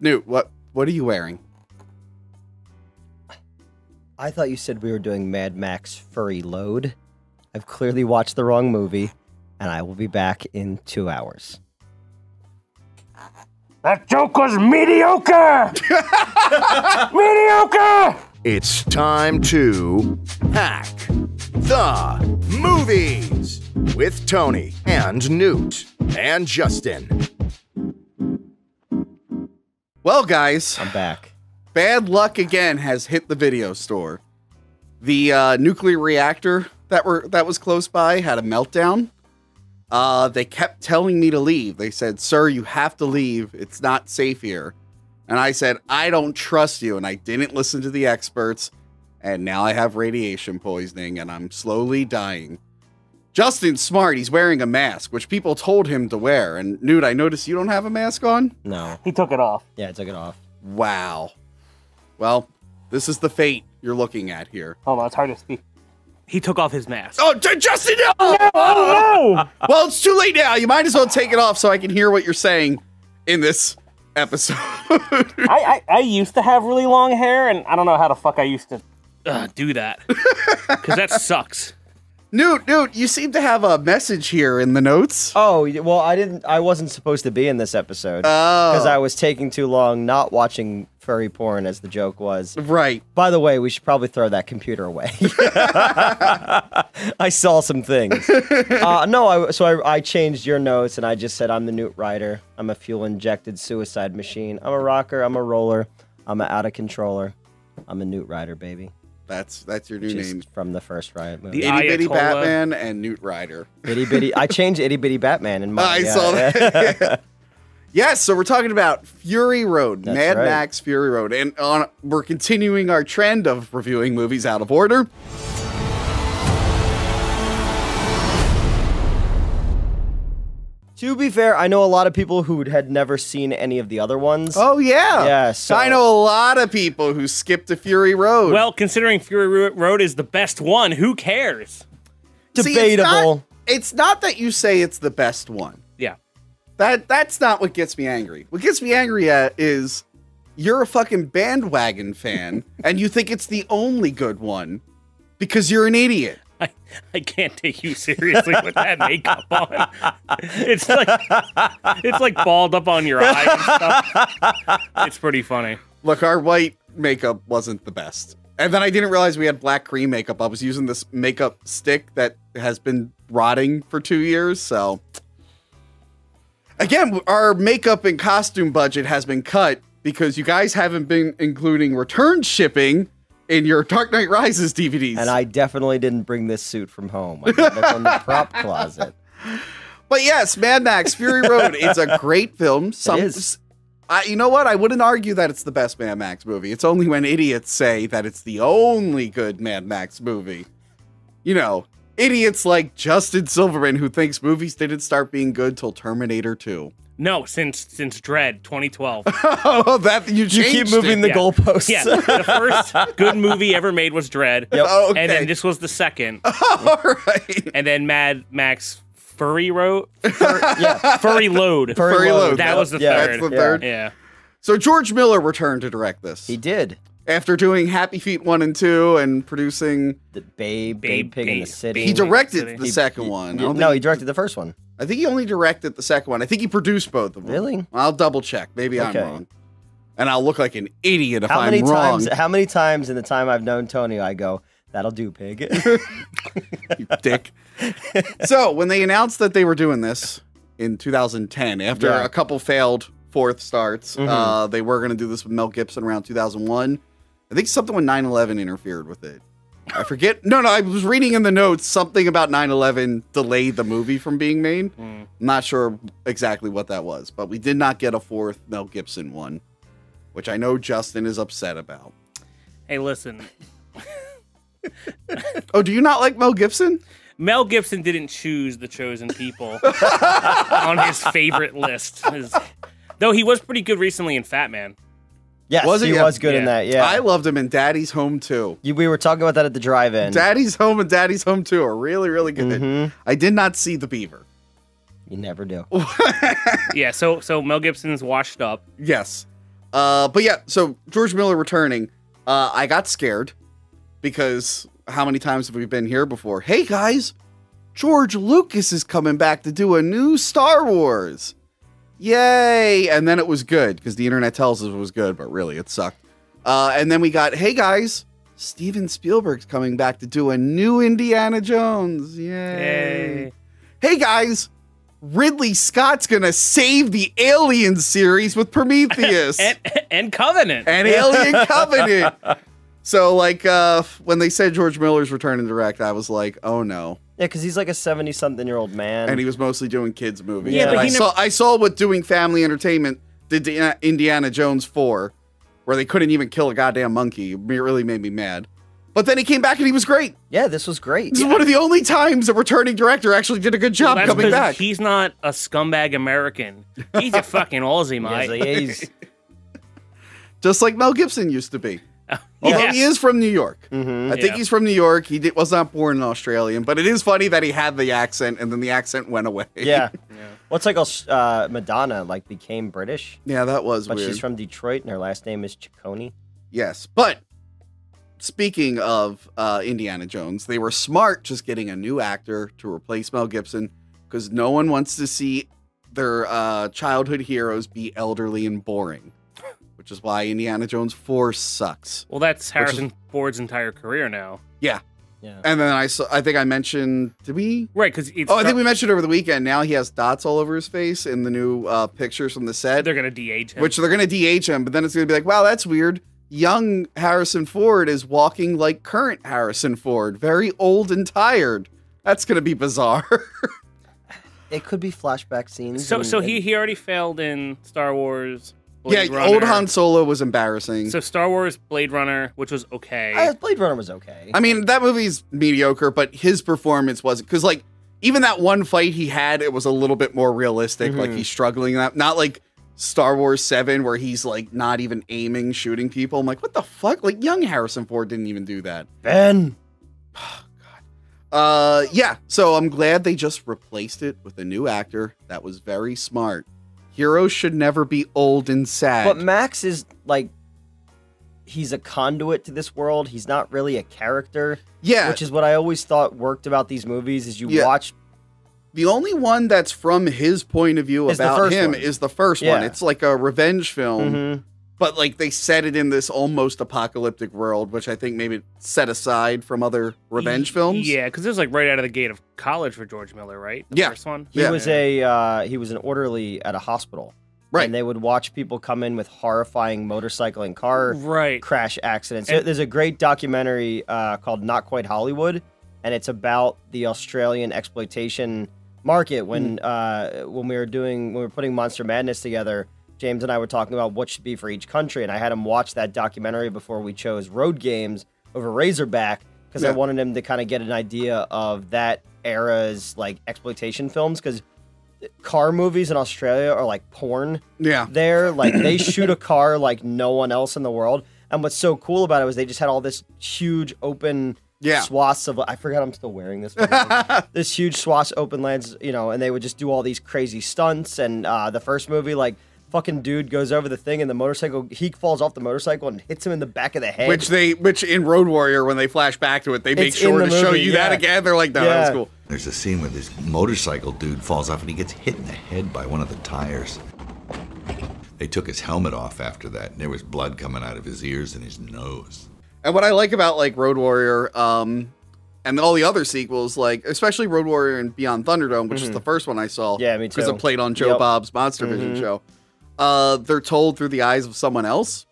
Newt, what what are you wearing? I thought you said we were doing Mad Max Furry Load. I've clearly watched the wrong movie, and I will be back in two hours. That joke was mediocre! mediocre! It's time to hack the movies with Tony and Newt and Justin. Well, guys, I'm back. bad luck again has hit the video store. The uh, nuclear reactor that were that was close by had a meltdown. Uh, they kept telling me to leave. They said, "Sir, you have to leave. It's not safe here." And I said, "I don't trust you." And I didn't listen to the experts. And now I have radiation poisoning, and I'm slowly dying. Justin's smart. He's wearing a mask, which people told him to wear. And Newt, I noticed you don't have a mask on. No. He took it off. Yeah, I took it off. Wow. Well, this is the fate you're looking at here. Oh, Hold on, it's hard to speak. He took off his mask. Oh, J- Justin! No! Oh Well, it's too late now. You might as well take it off so I can hear what you're saying in this episode. I, I I used to have really long hair, and I don't know how the fuck I used to. Ugh, do that. Because that sucks. Newt, Newt, you seem to have a message here in the notes. Oh well, I didn't. I wasn't supposed to be in this episode because Oh, I was taking too long not watching furry porn, as the joke was. right. By the way, we should probably throw that computer away. I saw some things. Uh, no, I, so I, I changed your notes and I just said I'm the Newt Rider. I'm a fuel injected suicide machine. I'm a rocker. I'm a roller. I'm an out of controller. I'm a Newt Rider, baby. That's that's your new Which name. from the first Riot movie. The Itty bitty Batman and Newt Ryder. Itty bitty. I changed itty bitty Batman in my. I yeah, saw yeah. that. yes, so we're talking about Fury Road, That's Mad right. Max Fury Road, and on, we're continuing our trend of reviewing movies out of order. To be fair, I know a lot of people who had never seen any of the other ones. Oh yeah, Yeah, so- I know a lot of people who skipped to Fury Road. Well, considering Fury Road is the best one, who cares? See, debatable. it's, not, it's not that you say it's the best one. Yeah. That that's not what gets me angry. What gets me angry at is you're a fucking bandwagon fan and you think it's the only good one because you're an idiot. I, I can't take you seriously with that makeup on. It's like it's like balled up on your eye and stuff. It's pretty funny. Look, our white makeup wasn't the best. And then I didn't realize we had black cream makeup. I was using this makeup stick that has been rotting for two years. So, again, our makeup and costume budget has been cut because you guys haven't been including return shipping in your Dark Knight Rises DVDs. And I definitely didn't bring this suit from home. I got it from the prop closet. But yes, Mad Max Fury Road. It's a great film. Some, is. I, you know what? I wouldn't argue that it's the best Mad Max movie. It's only when idiots say that it's the only good Mad Max movie. You know, idiots like Justin Silverman who thinks movies didn't start being good till Terminator 2. No, since since Dredd 2012. oh, that you You keep moving it. the Yeah. goalposts. Yeah, the first good movie ever made was Dredd. Yep. Oh, okay. And then this was the second. All right. And then Mad Max Furry Road yeah. Furry Load. Furry Furry load. Load. that was the Yeah, third. That's the Yeah. third. Yeah. So George Miller returned to direct this. He did. After doing Happy Feet 1 and 2 and producing The Babe, Babe, Babe, Pig in the City. He Babe. directed City. the second he- one. He- no, he directed the first one. I think he only directed the second one. I think he produced both of them. Really? I'll double check. Maybe Okay. I'm wrong. And I'll look like an idiot if How I'm many wrong. times? How many times in the time I've known Tony, I go, "That'll do, pig." you dick. so when they announced that they were doing this in 2010, after Yeah. a couple failed fourth starts, Mhm. uh, they were going to do this with Mel Gibson around 2001. I think something with 9/11 interfered with it. I forget. No, no, I was reading in the notes something about 9/11 delayed the movie from being made. Mm. I'm not sure exactly what that was, but we did not get a fourth Mel Gibson one, which I know Justin is upset about. Hey, listen. Oh, do you not like Mel Gibson? Mel Gibson didn't choose the chosen people on his favorite list. His- though he was pretty good recently in Fatman. Yes, Was he? he was good in that. Yeah, I loved him in Daddy's Home too. You- we were talking about that at the drive-in. Daddy's Home and Daddy's Home too are really, really good. Mhm. I did not see The Beaver. You never do. Yeah, so so Mel Gibson's washed up. Yes. Uh, but yeah, so George Miller returning. Uh, I got scared because how many times have we been here before? Hey guys, George Lucas is coming back to do a new Star Wars. Yay! And then it was good because the internet tells us it was good, but really it sucked. Uh, and then we got, hey guys, Steven Spielberg's coming back to do a new Indiana Jones. Yay! Yay. Hey guys, Ridley Scott's gonna save the Alien series with Prometheus And, and Covenant. and Alien Covenant. So like uh when they said George Miller's returning and direct, I was like, oh no. Yeah, because he's like a seventy-something-year-old man. And he was mostly doing kids movies. Yeah, And but I he saw I saw what doing family entertainment did to Indiana Jones 4, where they couldn't even kill a goddamn monkey. It really made me mad. But then he came back and he was great. yeah, this was great. This is one of the only times a returning director actually did a good job Well, that's coming 'cause back. He's not a scumbag American. He's a fucking Aussie, Yes, mate. he is. Just like Mel Gibson used to be. Although Yeah. he is from New York. Mhm. I think Yeah. he's from New York. He did, was not born an Australian, but it is funny that he had the accent and then the accent went away. Yeah. Well, it's like uh, Madonna like became British, yeah, that was but weird. she's from Detroit and her last name is Ciccone. yes, but speaking of uh, Indiana Jones, they were smart just getting a new actor to replace Mel Gibson because no one wants to see their uh, childhood heroes be elderly and boring, which is why Indiana Jones 4 sucks. Well, that's is- Harrison Ford's entire career now. Yeah. Yeah. And then I saw, I think I mentioned, did we? Right, because Oh, I think we mentioned over the weekend. Now he has dots all over his face in the new uh, pictures from the set, they're gonna de-age him. which they're going to DH him, but then it's going to be like, wow, that's weird. Young Harrison Ford is walking like current Harrison Ford, very old and tired. That's going to be bizarre. It could be flashback scenes. so and- so he he already failed in Star Wars. Yeah, Blade old Han Solo was embarrassing. So Star Wars, Blade Runner, which was okay. I, Blade Runner was okay. I mean, that movie's mediocre, but his performance wasn't because, like, even that one fight he had, it was a little bit more realistic. Like he's struggling that, not like Star Wars Seven, where he's like not even aiming, shooting people. I'm like, what the fuck? Like, young Harrison Ford didn't even do that. ben. Oh, God. Uh, yeah. So I'm glad they just replaced it with a new actor. That was very smart. Heroes should never be old and sad. But Max is like, he's a conduit to this world. He's not really a character, yeah, which is what I always thought worked about these movies. Is you Yeah. watch the only one that's from his point of view Is about him one. is the first one. It's like a revenge film. Mhm. But like they set it in this almost apocalyptic world, which I think maybe set aside from other revenge films. Yeah, because it was like right out of the gate of college for George Miller, right? The Yeah. first one. He Yeah. was a uh, he was an orderly at a hospital. Right. And they would watch people come in with horrifying motorcycle and car right. crash accidents. And- There's a great documentary uh, called Not Quite Hollywood, and it's about the Australian exploitation market. When uh, when we were doing when we were putting Monster Madness together, James and I were talking about what should be for each country, and I had him watch that documentary before we chose Road Games over Razorback because I wanted him to kind of get an idea of that era's like exploitation films because car movies in Australia are like porn Yeah. there. Like they shoot a car like no one else in the world. And what's so cool about it was they just had all this huge open Yeah. swaths of I forgot I'm still wearing this. this huge swaths open lands, you know, and they would just do all these crazy stunts. And uh, the first movie, like fucking dude goes over the thing and the motorcycle he falls off the motorcycle and hits him in the back of the head. Which they, which in Road Warrior, when they flash back to it, they make It's sure in to the show movie, you that again. They're like, no, that was cool. There's a scene where this motorcycle dude falls off and he gets hit in the head by one of the tires. They took his helmet off after that, and there was blood coming out of his ears and his nose. And what I like about like Road Warrior, um, and all the other sequels, like especially Road Warrior and Beyond Thunderdome, which is the first one I saw. Mm-hmm. Yeah, me Because it played on Joe Yep. Bob's Monster Vision Mhm. show. Uh, they're told through the eyes of someone else.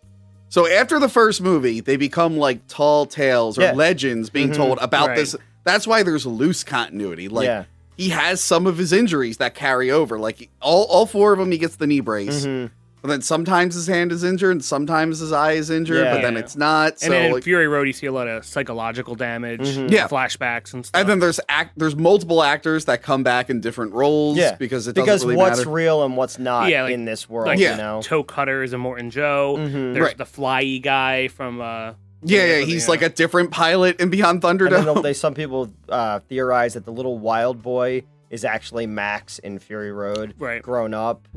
So after the first movie, they become like tall tales or Yeah. legends being Mhm. told about Right. this. That's why there's loose continuity. Like Yeah. he has some of his injuries that carry over. Like all, all four of them, he gets the knee brace. Mhm. But then sometimes his hand is injured, and sometimes his eye is injured, Yeah. but then Yeah. it's not. So and then in like, Fury Road, you see a lot of psychological damage, Mhm. Yeah. flashbacks and stuff. And then there's act there's multiple actors that come back in different roles Yeah. because it because doesn't really what's matter. real and what's not Yeah, like- in this world, like Yeah. you know. Toe Cutter is Immortan Joe. Mhm. There's Right. the Flyy guy from. uh yeah, yeah, he's the, like a different pilot in Beyond And Thunderdome. they, some people uh, theorize that the little wild boy is actually Max in Fury Road, Right. grown up.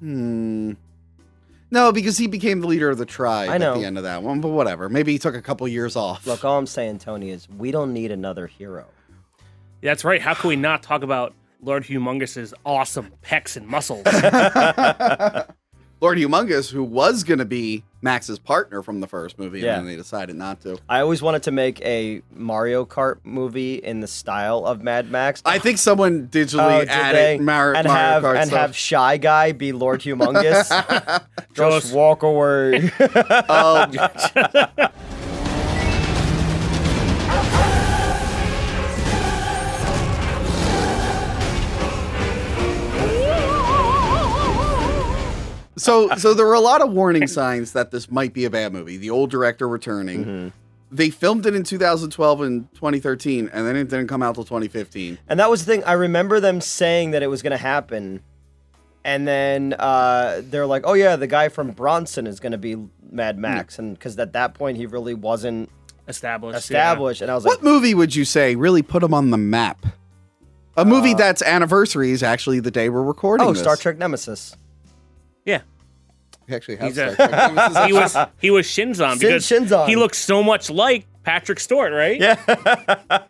Hmm. No, because he became the leader of the tribe I know. at the end of that one, but whatever. Maybe he took a couple years off. Look, all I'm saying, Tony, is we don't need another hero. That's right. How can we not talk about Lord Humongous's awesome pecs and muscles? Lord Humongous, who was going to be Max's partner from the first movie, Yeah. and then they decided not to. I always wanted to make a Mario Kart movie in the style of Mad Max. I think someone Oh, digitally did added? Mar- and Mario have Kart and stuff. have Shy Guy be Lord Humongous. Just Just- walk away. Um, so, so there were a lot of warning signs that this might be a bad movie. The old director returning. Mm-hmm. They filmed it in 2012 and 2013, and then it didn't come out till 2015. and that was the thing. I remember them saying that it was going to happen, and then uh, they're like, "Oh yeah, the guy from Bronson is going to be Mad Max," and because at that point he really wasn't Established. yeah. established, and I was like, What movie would you say really put him on the map? A movie that's anniversary is actually the day we're recording. "Oh, this. Star Trek Nemesis." Yeah. We actually have He's Star a- Trek. Nemesis. He was he was Shinzon Shin- because Shinzon. he looks so much like Patrick Stewart, right? Yeah.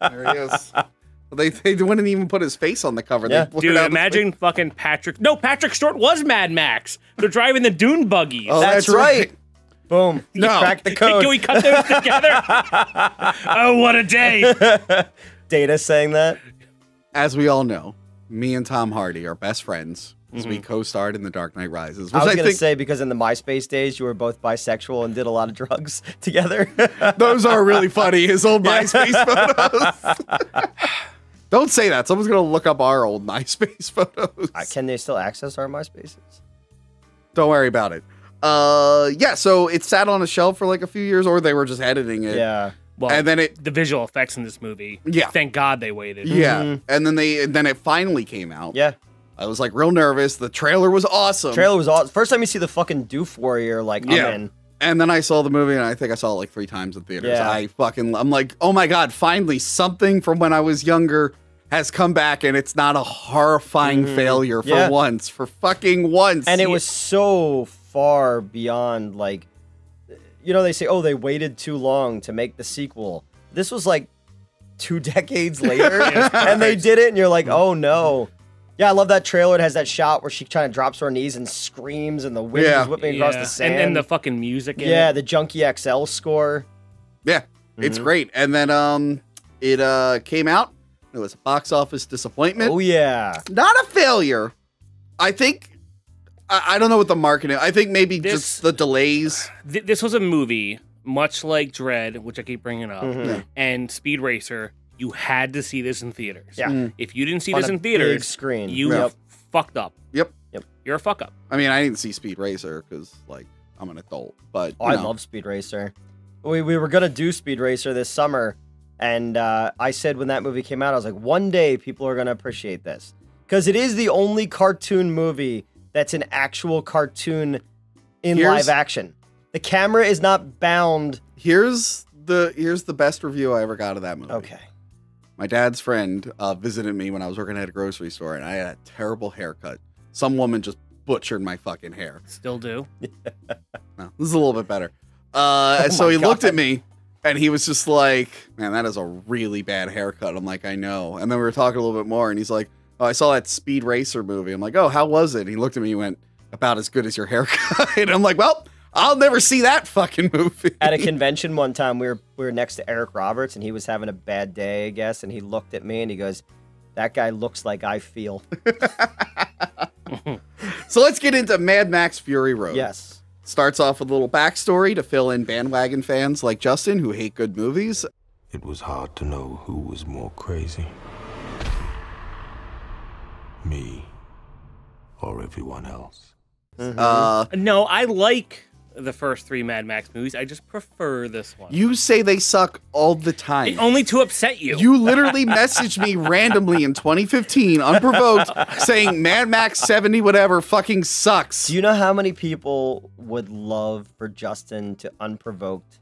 there he is. They, they wouldn't even put his face on the cover. Yeah. They blurred Dude, out his imagine fucking Patrick. No, Patrick Stewart was Mad Max. They're driving the dune buggies. Oh, That's, that's right. right. Boom. You No. cracked the Can, code. can we cut those together? oh, what a day! Data saying that. As we all know, me and Tom Hardy are best friends as we co-starred in The Dark Knight Rises. Which I I, was gonna think say because in the MySpace days you were both bisexual and did a lot of drugs together. those are really funny. His old MySpace photos. Don't say that. Someone's gonna look up our old MySpace photos. Uh, Can they still access our MySpaces? Don't worry about it. Uh, yeah. So it sat on a shelf for like a few years, or they were just editing it. Yeah. Well, And then it, the visual effects in this movie. Yeah. Thank God they waited. yeah. And then they, and then it finally came out. Mm-hmm. Yeah. I was like real nervous. The trailer was awesome. Trailer was awesome. First time you see the fucking Doof Warrior, like, Yeah. I'm in. And then I saw the movie, and I think I saw it like three times in theaters. Yeah. I fucking, I'm like, oh my god, finally something from when I was younger has come back, and it's not a horrifying failure for Mm-hmm. Yeah. once, for fucking once. And it was so far beyond, like, you know, they say, oh, they waited too long to make the sequel. This was like two decades later, and they did it, and you're like, oh no. Yeah, I love that trailer. It has that shot where she kind of drops to her knees and screams, and the wind Yeah. is whipping across the sand. And, and the fucking music. In yeah, it. the Junkie XL score. yeah, Mm-hmm. it's great. And then um, it uh came out. It was a box office disappointment. Oh yeah. Not a failure. I think. I, I don't know what the marketing. I think maybe This- just the delays. Th- this was a movie much like Dredd, which I keep bringing up, Mhm. and Speed Racer. You had to see this in theaters. Yeah. Mm. If you didn't see On this a in big theaters, screen. you Yep. fucked up. Yep. Yep. You're a fuck up. I mean, I didn't see Speed Racer because like I'm an adult, but Oh, I know. love Speed Racer. We, we were gonna do Speed Racer this summer, and uh, I said when that movie came out, I was like, one day people are gonna appreciate this because it is the only cartoon movie that's an actual cartoon in Here's- live action. The camera is not bound. Here's the here's the best review I ever got of that movie. Okay. My dad's friend uh, visited me when I was working at a grocery store, and I had a terrible haircut. Some woman just butchered my fucking hair. Still do. No, this is a little bit better. Uh, Oh so he looked at me, and he was just like, "Man, that is a really bad haircut." I'm like, "I know." And then we were talking a little bit more, and he's like, "Oh, I saw that Speed Racer movie." I'm like, "Oh, how was it?" And he looked at me and went, "About as good as your haircut." and I'm like, "Well." I'll never see that fucking movie. At a convention one time, we were we were next to Eric Roberts, and he was having a bad day, I guess, and he looked at me and he goes, "That guy looks like I feel." So let's get into Mad Max Fury Road. yes. Starts off with a little backstory to fill in bandwagon fans like Justin who hate good movies. It was hard to know who was more crazy. Me or everyone else. Uh, No, I like the first three Mad Max movies. I just prefer this one. you say they suck all the time. only to upset you. You literally messaged me randomly in 2015, unprovoked, saying Mad Max 70 whatever fucking sucks. Do you know how many people would love for Justin to unprovoked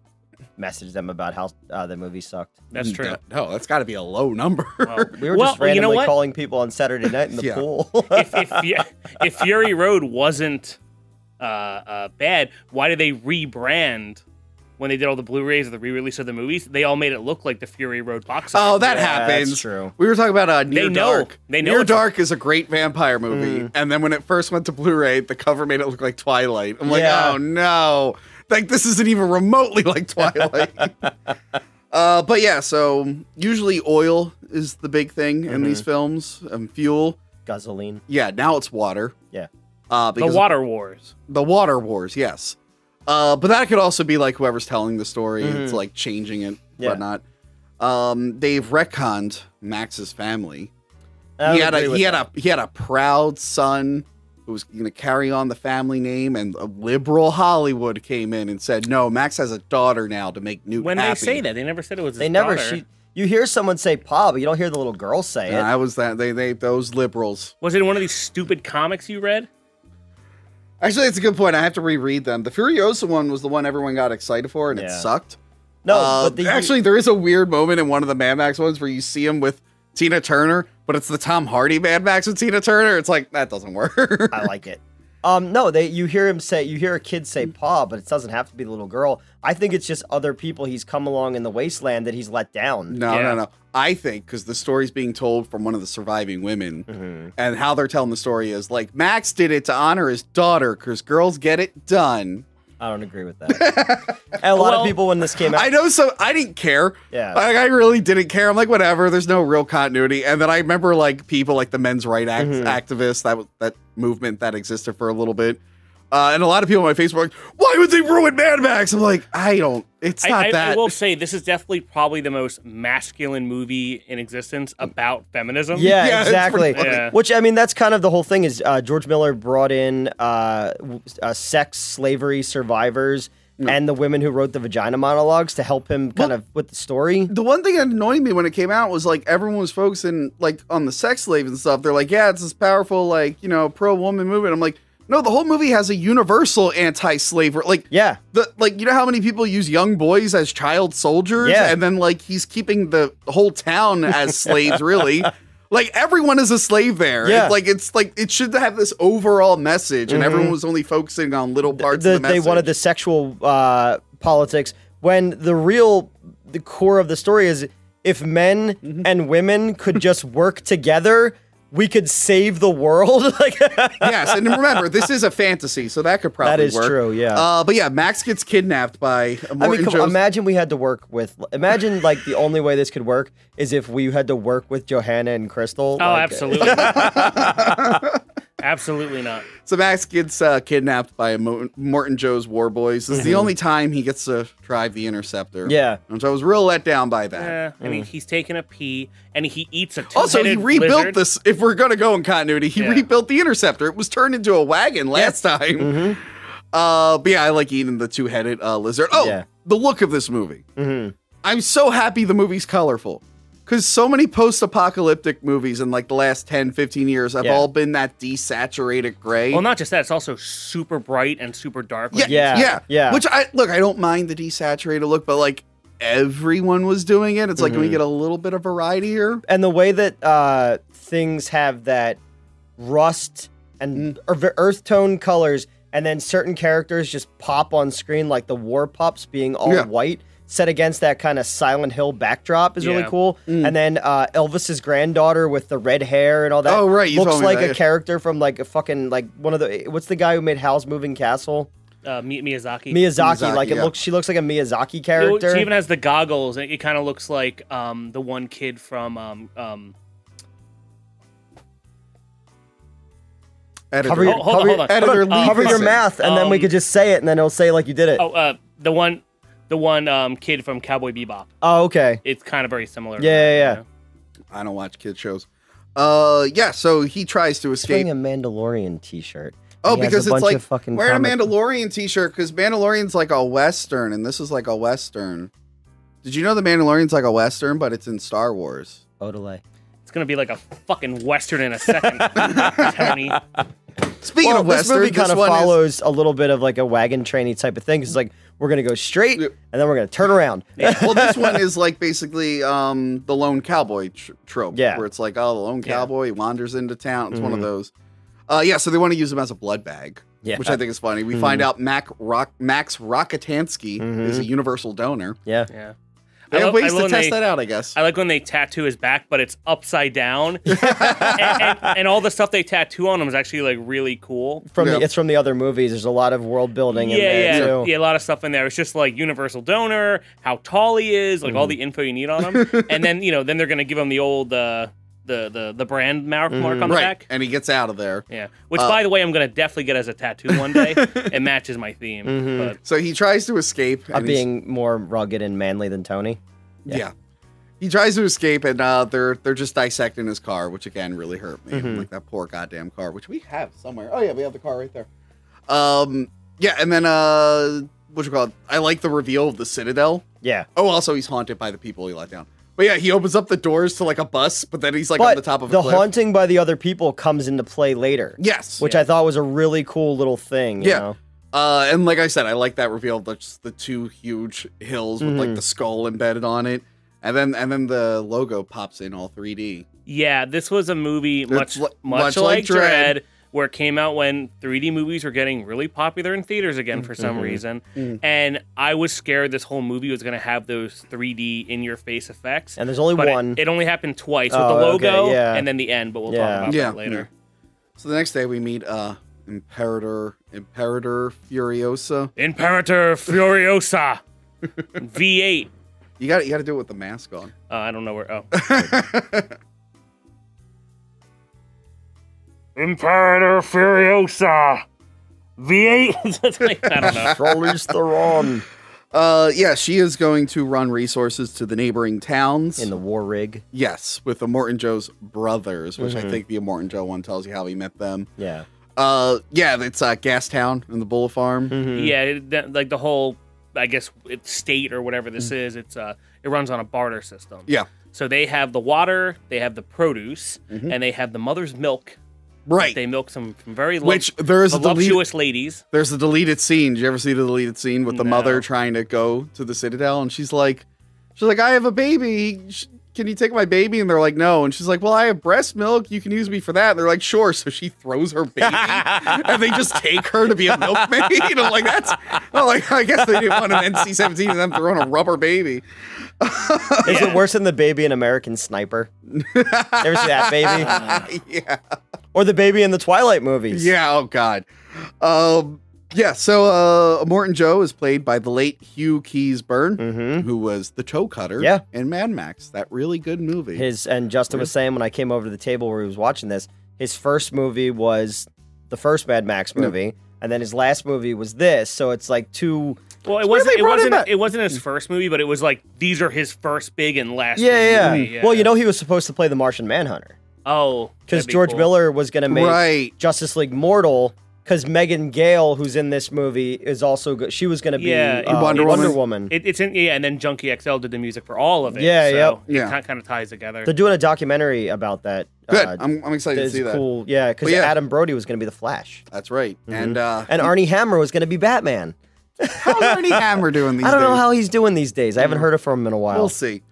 message them about how uh, the movie sucked? That's true. No, no, that's got to be a low number. Well, We were well, just randomly you know calling people on Saturday night in the Yeah. pool. if, if, if Fury Road wasn't uh, uh, bad, why did they rebrand when they did all the Blu-rays of the re-release of the movies? They all made it look like the Fury Road box. set. Oh, that Yeah, happens. that's true. We were talking about uh, Near They know. Dark. They know Near Dark is a great vampire movie, Mm. and then when it first went to Blu-ray, the cover made it look like Twilight. I'm like, Yeah. oh no, like this isn't even remotely like Twilight. uh, but yeah, so usually oil is the big thing in these Mm-hmm. films, and fuel. Gasoline. Yeah, now it's water. Yeah. Uh, the because Water Wars. the water wars, yes. Uh, but that could also be like whoever's telling the story. It's Mhm. like changing it, Yeah. whatnot. Um, they've retconned Max's family. I he had a he had that. a he had a proud son who was going to carry on the family name, and a liberal Hollywood came in and said, "No, Max has a daughter now to make Newt When happy." they say that, they never said it was. His They never. daughter. She, you hear someone say "pa," but you don't hear the little girl say And it. I was that they they those liberals. Was it one of these stupid comics you read? Actually, it's a good point. I have to reread them. The Furiosa one was the one everyone got excited for, and it sucked. no, Uh, but the, actually, there is a weird moment in one of the Mad Max ones where you see him with Tina Turner, but it's the Tom Hardy Mad Max with Tina Turner. It's like that doesn't work. I like it. Um, no, they you hear him say you hear a kid say "pa," but it doesn't have to be the little girl. I think it's just other people he's come along in the wasteland that he's let down. no, Yeah. no, no. I think because the story's being told from one of the surviving women, Mm-hmm. and how they're telling the story is like Max did it to honor his daughter because girls get it done. I don't agree with that. a lot Well, of people when this came out, I know, so I didn't care. Yeah. like, I really didn't care. I'm like, whatever. There's no real continuity. And then I remember like people like the men's right act- Mm-hmm. activists that that movement that existed for a little bit. Uh, and a lot of people on my Facebook were like, why would they ruin Mad Max? I'm like, I don't. It's I, not I, that. I will say this is definitely probably the most masculine movie in existence about feminism. Yeah, Yeah, exactly. Yeah. Which I mean, that's kind of the whole thing. Is uh, George Miller brought in uh, uh, sex slavery survivors and the women who wrote the vagina monologues to help him kind of with the story. the one thing that annoyed me when it came out was like everyone was focusing like on the sex slave and stuff. They're like, yeah, it's this powerful like you know pro woman movement. I'm like, no, the whole movie has a universal anti-slavery. Like, Yeah, the like you know how many people use young boys as child soldiers, Yeah. and then like he's keeping the whole town as slaves. Really, like everyone is a slave there. Yeah. It's like it's like it should have this overall message, and everyone was only focusing on little parts the, of the they wanted the sexual uh, politics when the real the core of the story is if men Mm-hmm. and women could just work together we could save the world like yes, and remember, this is a fantasy, so that could probably That is work. true, yeah. Uh, but yeah, Max gets kidnapped by I mean, come, Joe's- imagine we had to work with. Imagine like the only way this could work is if we had to work with Johanna and Crystal. Oh, like- absolutely. absolutely not. So Max gets uh, kidnapped by Mo- Morton Joe's War Boys. This is the only time he gets to drive the Interceptor. Mm-hmm. Yeah. and so I was real let down by that. I mean, he, he's taking a pee, and he eats a two Also, he rebuilt this. If we're gonna go in continuity, he Yeah. rebuilt the Interceptor. It was turned into a wagon last time. Mm-hmm. Uh, but yeah, I like eating the two-headed uh, lizard. Oh, Yeah. the look of this movie. Mhm. I'm so happy the movie's colorful. Because so many post-apocalyptic movies in like the last 10, 15 years have Yeah. all been that desaturated gray. Well, not just that; it's also super bright and super dark. like Yeah, Yeah, yeah, yeah. Which I look, I don't mind the desaturated look, but like everyone was doing it. It's like, can we get a little bit of variety here? and the way that uh, things have that rust and or v- earth tone colors, and then certain characters just pop on screen, like the war pups being all Yeah. white, set against that kind of Silent Hill backdrop is really Yeah. cool. And then uh, Elvis's granddaughter with the red hair and all that. Oh, right, you looks like that, a character from like a fucking like one of the what's the guy who made Howl's Moving Castle? uh, Miyazaki. Miyazaki. Miyazaki, like it yeah. looks, she looks like a Miyazaki character. She even has the goggles. and It kind of looks like um, the one kid from um, um, Editor. cover your, Oh, hold on, hold on. Editor Hold on. Cover your Listen, mouth, and then we um, could just say it, and then it'll say like you did it. oh uh, the one the one um, kid from Cowboy Bebop. Oh, okay. It's kind of very similar. Yeah, yeah, yeah. you know? I don't watch kid shows. Uh, yeah. So he tries to He's escape. wearing a Mandalorian T-shirt. Oh, He because it's like fucking wearing comic- a Mandalorian T-shirt because Mandalorian's like a western, and this is like a western. Did you know the Mandalorian's like a western, but it's in Star Wars? Oh Odelay. It's gonna be like a fucking western in a second, Tony. Speaking Well, of this western, movie kind of one is- follows a little bit of like a wagon trainy type of thing. 'cause It's like we're gonna go straight, and then we're gonna turn around. well, this one is like basically um, the lone cowboy tr- trope. Yeah. Mm-hmm. Where it's like, oh, the lone cowboy he wanders into town. It's one of those. Uh, yeah, so they want to use him as a blood bag. Yeah. which I think is funny. We find out Mac Rock, Max Rockatansky is a universal donor. Yeah. Yeah. They I have lo- ways I to test they- that out, I guess. I like when they tattoo his back, but it's upside down, and, and, and all the stuff they tattoo on him is actually like really cool. From Yeah. the, it's from the other movies. There's a lot of world building in Yeah, there yeah, too. yeah. A lot of stuff in there. It's just like universal donor, how tall he is, like Mm-hmm. all the info you need on him, and then you know, then they're gonna give him the old uh, the the the brand mark Mm-hmm. mark on the right, back. and he gets out of there. Yeah, which Uh, by the way, I'm gonna definitely get as a tattoo one day. it matches my theme. Mm-hmm. But So he tries to escape. Of and being more rugged and manly than Tony. yeah. He tries to escape, and uh, they're they're just dissecting his car, which again really hurt me. Mm-hmm. Like that poor goddamn car, which we have somewhere. Oh yeah, we have the car right there. Um, yeah, and then uh, what you call it? I like the reveal of the Citadel. Yeah. Oh, also he's haunted by the people he let down. But yeah, he opens up the doors to like a bus, but then he's like but on the top of a the cliff. haunting by the other people comes into play later. Yes, Which I thought was a really cool little thing. You Yeah. Know? Uh, and like I said, I like that reveal of the, just the two huge hills with Mm-hmm. like the skull embedded on it, and then and then the logo pops in all 3D. yeah, this was a movie much li- much, much like, like Dredd. Dredd. Where it came out when 3D movies were getting really popular in theaters again for Mm-hmm. some reason. And I was scared this whole movie was going to have those 3D in your face effects. And there's only but it- one. It, only happened twice Oh, with the logo okay, yeah. and then the end, but we'll Yeah. talk about Yeah. that later. So the next day we meet uh Imperator Imperator Furiosa. Imperator Furiosa V8. You got you got to do it with the mask on. Uh, I don't know where. Oh. Imperator Furiosa V8. That's like- I don't know. Charlize Theron Uh, yeah, she is going to run resources to the neighboring towns. in the war rig. yes, with the Immortan Joe's brothers, which Mm-hmm. I think the Immortan Joe one tells you how he met them. Yeah. Uh, yeah, it's uh, Gastown in the Bull Farm. Mm-hmm. Yeah, it, that- like the whole, I guess, it's state or whatever this Mm. is. It's uh, it runs on a barter system. Yeah, So they have the water, they have the produce, Mm-hmm. and they have the mother's milk. Right. They milk some from very lo- Which there is a delete- voluptuous ladies. There's a deleted scene. Did you ever see the deleted scene with the No. mother trying to go to the Citadel, and she's like, she's like, I have a baby. Can you take my baby? And they're like, no. And she's like, well, I have breast milk. You can use me for that. And they're like, sure. So she throws her baby, and they just take her to be a milkmaid. And I'm like, that's, I'm like, I guess they didn't want an NC-17 and them throwing a rubber baby. Is it worse than the baby in American Sniper? Ever see that baby? yeah. Or the baby in the Twilight movies? Yeah. Oh God. Um. Yeah. So, uh, Morton Joe is played by the late Hugh Keays-Byrne, who was the toe cutter. Yeah. In Mad Max, that really good movie. His and Justin was saying when I came over to the table where he was watching this, his first movie was the first Mad Max movie, and then his last movie was this. So it's like two. Well, it wasn't. It wasn't. It wasn't his first movie, but it was like these are his first big and last. Yeah, big yeah. movie, Well, you know, he was supposed to play the Martian Manhunter Oh, because be George cool. Miller was going to make Right. Justice League Mortal. Because Megan Gale, who's in this movie, is also good. She was going to be Yeah, uh, Wonder Wonder, Woman. Woman. It, it's in yeah, and then Junkie XL did the music for all of it. Yeah, so yep. Yeah. It kind of ties together. They're doing a documentary about that. Good. Uh, I'm, I'm excited to it's see that. cool. Yeah, because yeah. Adam Brody was going to be the Flash, That's right. And uh, and Armie Hammer was going to be Batman. how's Armie Hammer doing these days? I don't know how he's doing these days. I haven't heard it from him in a while. We'll see.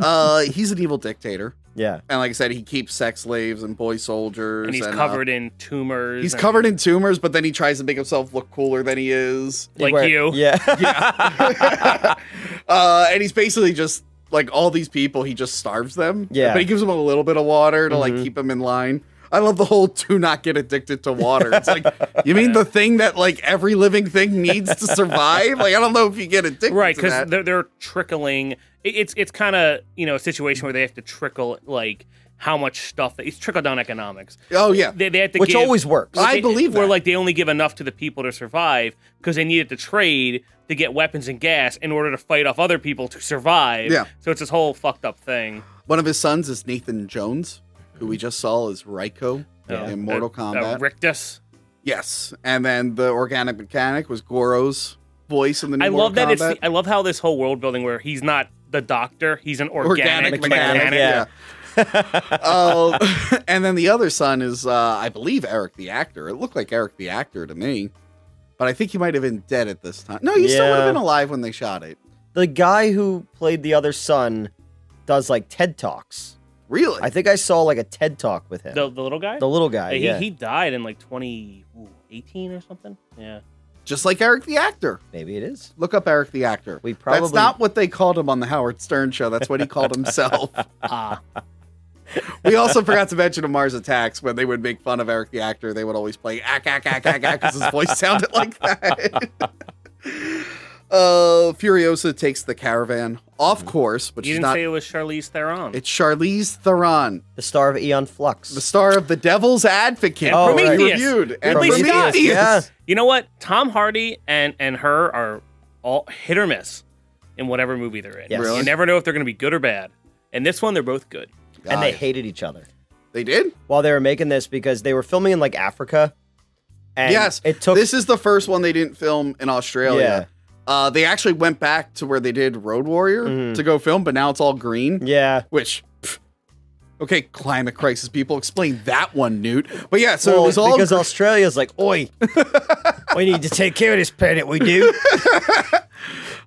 Uh, he's an evil dictator, Yeah. and like I said, he keeps sex slaves and boy soldiers. and he's uh, covered in tumors. He's and- covered in tumors, but then he tries to make himself look cooler than he is. like Where- you. Yeah. uh, and he's basically just like all these people. He just starves them. Yeah. Mm-hmm. but he gives them a little bit of water to like keep them in line. I love the whole "do not get addicted to water." It's like you mean the thing that like every living thing needs to survive. Like I don't know if you get addicted, right to because they're, they're trickling it- it's it's kind of you know a situation where they have to trickle like how much stuff it's trickle down economics oh yeah, they, they have to Which give, always works. I they- believe where that. like they only give enough to the people to survive because they needed to trade to get weapons and gas in order to fight off other people to survive Yeah. so it's this whole fucked up thing one of his sons is Nathan Jones, who we just saw as Reiko in Mortal Uh, Kombat. uh, Rictus yes, and then the organic mechanic was Goro's voice in the new I Mortal love that Kombat. it's I love how this whole world building where he's not the doctor he's an organic, organic mechanic, mechanic. yeah. Yeah. uh, and then the other son is, uh, I believe, Eric the actor. It looked like Eric the actor to me, but I think he might have been dead at this time. No, he still would have been alive when they shot it. the guy who played the other son does like TED Talks. Really? I think I saw like a TED Talk with him. the, the little guy the little guy. he, yeah. he died in like 2018 or something. Yeah. Just like Eric the actor. Maybe it is. Look up Eric the actor. We probably That's not what they called him on the Howard Stern show. That's what he called himself. Ah. we also forgot to mention in Mars Attacks when they would make fun of Eric the actor, they would always play ah, ah, ah, ack ack ack ack ack because his voice sounded like that. uh, Furiosa takes the caravan off mm-hmm. course, but You she's didn't not. say it was Charlize Theron. It's Charlize Theron, The star of Aeon Flux. the star of The Devil's Advocate. Oh, which we Prometheus. reviewed, and Ridley Scott. Prometheus. Yeah. you know what? Tom Hardy and and her are all hit or miss in whatever movie they're in. Yes. Really? You never know if they're going to be good or bad. And this one, they're both good. and they hated each other They did. while they were making this because they were filming in like Africa. And yes, it took This is the first one they didn't film in Australia. Uh, they actually went back to where they did Road Warrior Mhm. to go film, but now it's all green. yeah. Which, pff, okay, climate crisis people, explain that one, Newt. But yeah, so well, it was all because Australia's like, oi, we need to take care of this planet. We do.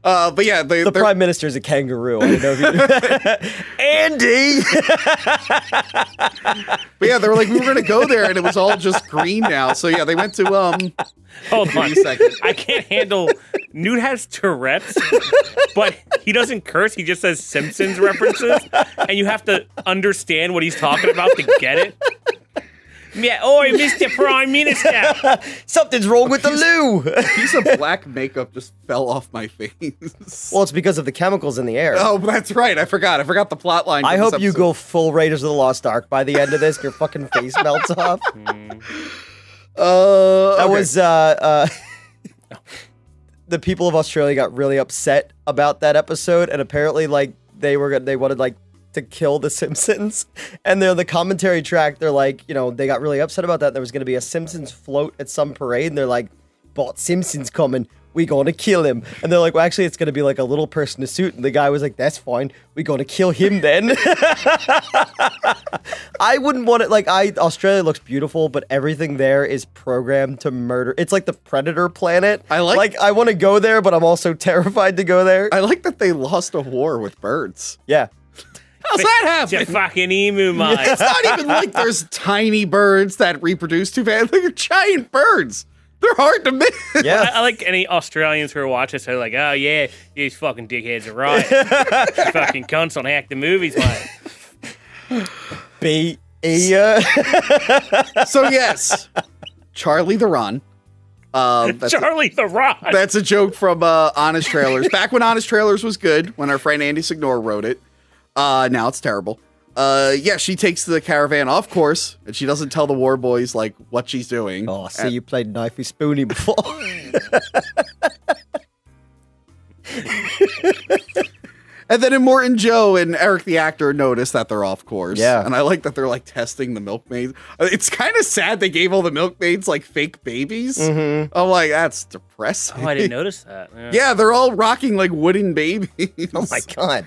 uh, but yeah, they, The they're- prime minister's a kangaroo. I don't know if you... Andy. but yeah, they were like, we were gonna go there, and it was all just green now. So yeah, they went to um. Hold on. a second. I can't handle. Newt has Tourette's, but he doesn't curse. He just says Simpsons references, and you have to understand what he's talking about to get it. Yeah, oi, Mr. Prime Minister. Something's wrong with the loo. piece of black makeup just fell off my face. well, it's because of the chemicals in the air. oh, that's right. I forgot. I forgot the plot line. I hope you go full Raiders of the Lost Ark by the end of this. Your fucking face melts off. Uh, That okay. was uh, uh, the people of Australia got really upset about that episode, and apparently, like they were they wanted like to kill the Simpsons, and they're the commentary track. They're like, you know, they got really upset about that. There was gonna be a Simpsons float at some parade, and they're like, "But Simpsons coming." We gonna kill him, and they're like, "Well, actually, it's gonna be like a little person in a suit." And the guy was like, "That's fine. We gonna kill him then." I wouldn't want it like I Australia looks beautiful, but everything there is programmed to murder. It's like the predator planet. I like- like I want to go there, but I'm also terrified to go there. I like that they lost a war with birds. yeah. How's that It's a happen? fucking emu mine. It's not even like there's tiny birds that reproduce too fast. They're giant birds. They're hard to miss. I, Yeah. I like any Australians who are watching this. They're like, oh yeah, these fucking dickheads are right. fucking cunts on hack the movies, mate. Be yeah. So yes, Charlie the Ron. Um, that's, Charlie the Rod. that's a joke from uh, Honest Trailers. Back when Honest Trailers was good, when our friend Andy Signor wrote it. Uh, now it's terrible. Uh, yeah, she takes the caravan off course, and she doesn't tell the war boys like what she's doing. Oh, I see you played knifey spoony before. And then Immortan Joe and Eric the actor notice that they're off course. Yeah. And I like that they're like testing the milkmaids. Uh, It's kind of sad they gave all the milkmaids like fake babies. I'm like, that's depressing. oh, I didn't notice that. Yeah. Yeah, they're all rocking like wooden babies. oh my god.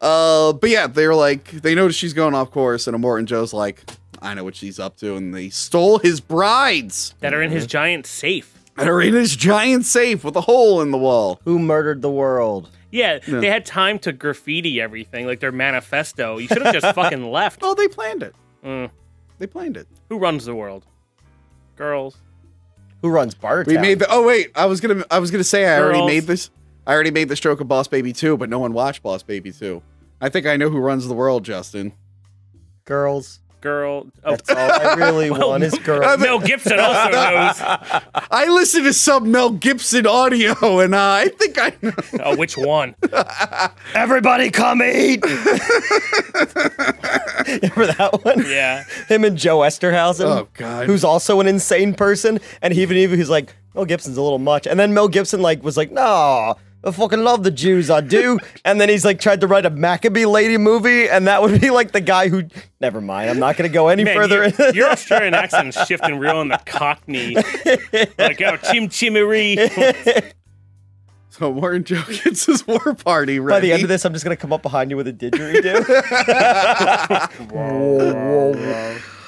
Uh, but yeah, they're like, they notice she's going off course, and Immortan Joe's like, I know what she's up to. And they stole his brides That are in his giant safe. and are in his giant safe with a hole in the wall. Who murdered the world? Yeah, they had time to graffiti everything, like their manifesto. You should have just fucking left. Oh, they planned it. Mm. They planned it. Who runs the world? Girls. Who runs Bartertown? We made the. Oh wait, I was gonna. I was gonna say I already made this. I already made the stroke of Boss Baby 2, but no one watched Boss Baby 2. I think I know who runs the world, Justin. girls. Girl. Oh, That's all I really want is girls. Mel Gibson also knows. I listen to some Mel Gibson audio, and uh, I think I know. Oh, which one? Everybody come eat. Remember that one? Yeah. Him and Joe Esterhausen. Oh, God. Who's also an insane person, and he even even he's like Mel Gibson's a little much, and then Mel Gibson like was like, no. I fucking love the Jews, I do. and then he's like tried to write a Maccabee lady movie, and that would be like the guy who. Never mind, I'm not gonna go any Man, further. your, your Australian accent's shifting real in the Cockney. Like, oh, chim chimmery. So Warren Joe gets his war party ready. By the end of this, I'm just gonna come up behind you with a didgeridoo.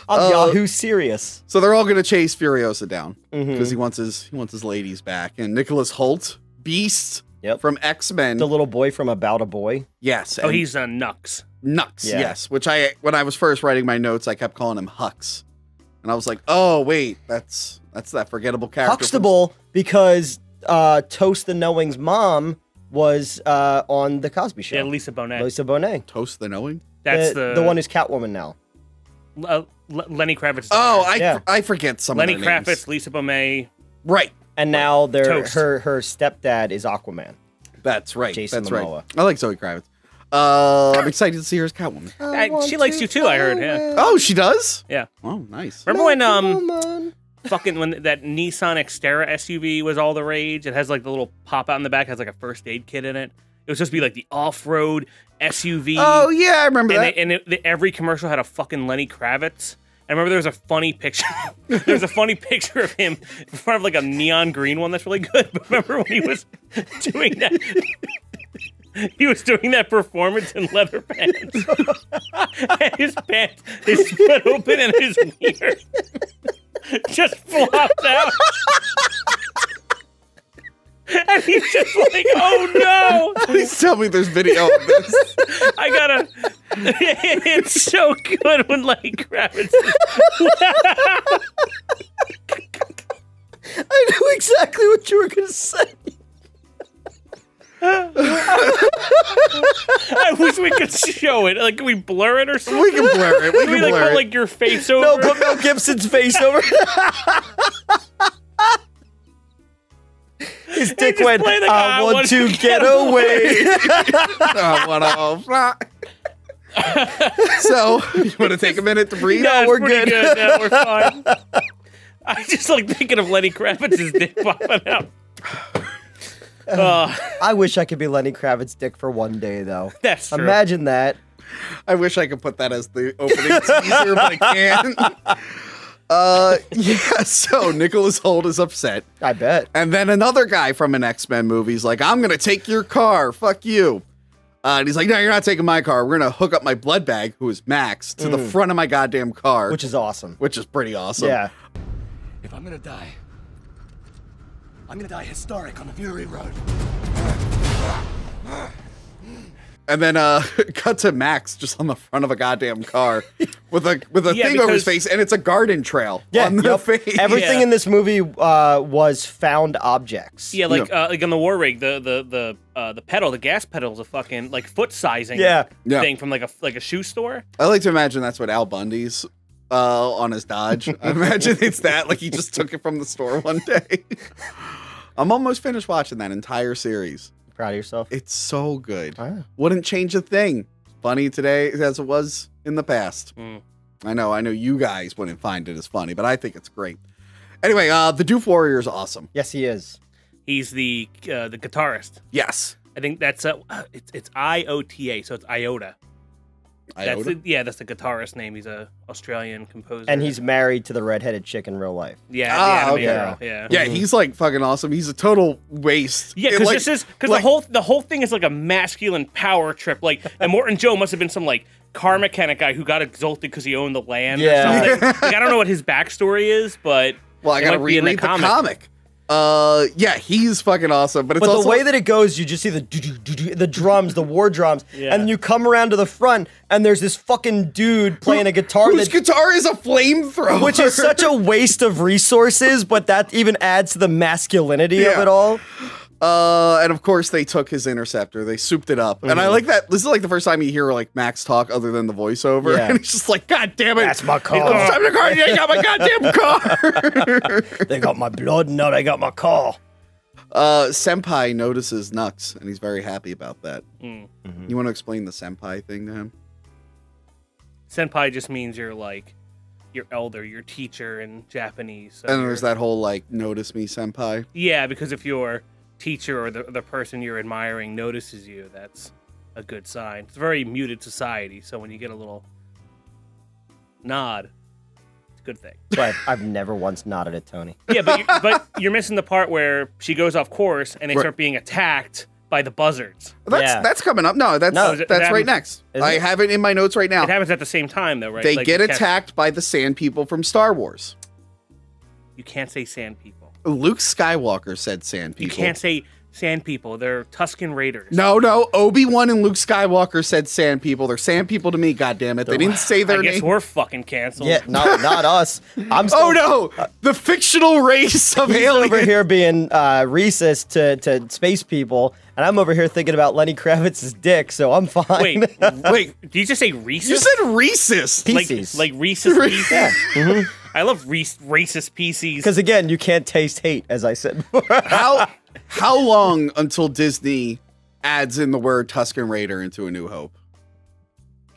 I'm Uh, Yahoo Serious. So they're all gonna chase Furiosa down because Mm-hmm. he wants his he wants his ladies back. And Nicholas Hoult, Beast Yep. from X Men. The little boy from About a Boy. yes. Oh, he's a Nux. Nux. Yeah. Yes. Which I when I was first writing my notes, I kept calling him Hux. and I was like, oh wait, that's that's that forgettable character. from- Huxtable because uh, Toast the Knowing's mom was uh, on the Cosby Show. Yeah, Lisa Bonet. Lisa Bonet. Toast the Knowing. That's the, the the one who's Catwoman now. uh, L- Lenny Kravitz. Oh, I Yeah. I forget some Lenny of their names. Kravitz, Lisa Bonet. Right. And now their Toast. her her stepdad is Aquaman. That's right. Jason That's Momoa. right. I like Zoe Kravitz. Uh, I'm excited to see her as Catwoman. Uh, she likes you too. I heard. Yeah. Oh, she does. Yeah. Oh, nice. Remember when um fucking when that Nissan Xterra SUV was all the rage? It has like the little pop out in the back. Has like a first aid kit in it. It was supposed to be like the off road SUV. Oh yeah, I remember and, that. they, and it, the, every commercial had a fucking Lenny Kravitz. I remember there was a funny picture. there was a funny picture of him in front of like a neon green one that's really good. But remember when he was doing that? he was doing that performance in leather pants. and his pants is split open and his wiener just flopped out. and he's just like, oh no! Please tell me there's video of this. I gotta. it's so good when Lenny Kravitz. I knew exactly what you were gonna say. I wish we could show it. Like, can we blur it or something? We can blur it. We Can we like blur put it. like your face over? No, put Mel Gibson's face over. His dick went. I guy, want want to to get get away. I wanna fly. so, you want to take a minute to breathe? No, we're we're good. good. No, we're fine. I just like thinking of Lenny Kravitz's dick popping out. Uh, I wish I could be Lenny Kravitz's dick for one day, though. that's true. Imagine that. I wish I could put that as the opening teaser, but I can't. Uh, yeah. So Nicholas Hoult is upset, I bet. and then another guy from an X Men movie is like, "I'm gonna take your car. Fuck you." Uh, and he's like, "No, you're not taking my car. We're gonna hook up my blood bag, who is Max, to the front of my goddamn car, Which is awesome. which is pretty awesome." Yeah. If I'm gonna die, I'm gonna die historic on the Fury Road. And then uh cut to Max just on the front of a goddamn car with a with a Yeah, thing over his face, and it's a garden trail Yeah. on the yep. face. Everything Yeah. in this movie uh, was found objects. Yeah, like uh, like on the war rig, the the the uh, the pedal, the gas pedal is a fucking like foot sizing Yeah. Yeah. thing from like a like a shoe store. I like to imagine that's what Al Bundy's uh on his Dodge. I imagine it's that like he just took it from the store one day. I'm almost finished watching that entire series. Proud of yourself. It's so good. Ah. Wouldn't change a thing. Funny today as it was in the past. Mm. I know, I know you guys wouldn't find it as funny, but I think it's great. Anyway, uh the Doof Warrior is awesome. Yes, he is. He's the uh, the guitarist. Yes. I think that's uh, it's it's I O T A, so it's Iota. That's the, yeah, that's the guitarist name. He's a Australian composer, And he's married to the redheaded chick in real life. yeah, Ah, the anime okay. girl, yeah. Yeah, he's like fucking awesome. He's a total waste. Yeah, because like- this is because like- the whole the whole thing is like a masculine power trip. Like, and Morton Joe must have been some like car mechanic guy who got exalted because he owned the land. Yeah. or something. like, I don't know what his backstory is, but Well, I gotta might be in reread the comic. Uh, yeah, he's fucking awesome. But it's But also the way that it goes, you just see the doo-doo, doo-doo, the drums, the war drums, Yeah. and you come around to the front, and there's this fucking dude playing a guitar whose that, guitar is a flamethrower, which is such a waste of resources, but that even adds to the masculinity of it all. Uh, and of course they took his interceptor. They souped it up, and Mm-hmm. I like that. This is like the first time you hear like Max talk other than the voiceover, Yeah. and he's just like, "God damn it, That's my car." It's time to car. You ain't got my goddamn car." They got my blood, now they got my car. uh, Senpai notices Nux, and he's very happy about that. Mm. You want to explain the Senpai thing to him? senpai just means you're like your elder, your teacher in Japanese. So and there's that whole like, "Notice me, Senpai." Yeah, because if your teacher or the the person you're admiring notices you, that's a good sign. It's a very muted society, so when you get a little nod, it's a good thing. But I've never once nodded at Tony. Yeah, but you're, but you're missing the part where she goes off course and they Right. start being attacked by the buzzards. That's Yeah. that's coming up. No, that's No, oh, it- that's that right next. I it? have it in my notes right now. It happens at the same time, though, right? they Like, get attacked by the Sand People from Star Wars. You can't say sand people. Luke Skywalker said Sand people. You can't say sand people. They're Tusken Raiders. No, no. Obi Wan and Luke Skywalker said sand people. They're sand people to me. God damn it! They didn't say their I guess name. we're fucking canceled. Yeah, not not us. I'm still Oh no! The fictional race of He's aliens. over here being uh, racist to, to space people, and I'm over here thinking about Lenny Kravitz's dick, so I'm fine. Wait, Wait, did you just say Reese's? you said racist. like Pieces. like Reese's Pieces. Yeah. mhm. I love Reese, racist PCs. Because again, you can't taste hate, as I said before. how how long until Disney adds in the word Tusken Raider into A New Hope?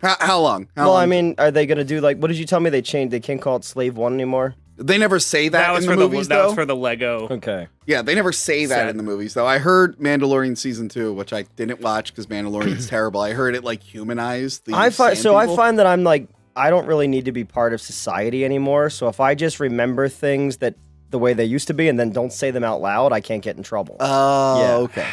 How, how long? How well, long? I mean, are they gonna do like? What did you tell me? They changed. They can't call it Slave One anymore. They never say that, that was in the for movies, the that was for the Lego. Okay. yeah, they never say that Sad. in the movies, though. I heard Mandalorian season two, which I didn't watch because Mandalorian's terrible. I heard it like humanized. The I find sand so. I find that I'm like I don't really need to be part of society anymore. So if I just remember things that the way they used to be and then don't say them out loud, I can't get in trouble. Oh, Yeah. okay.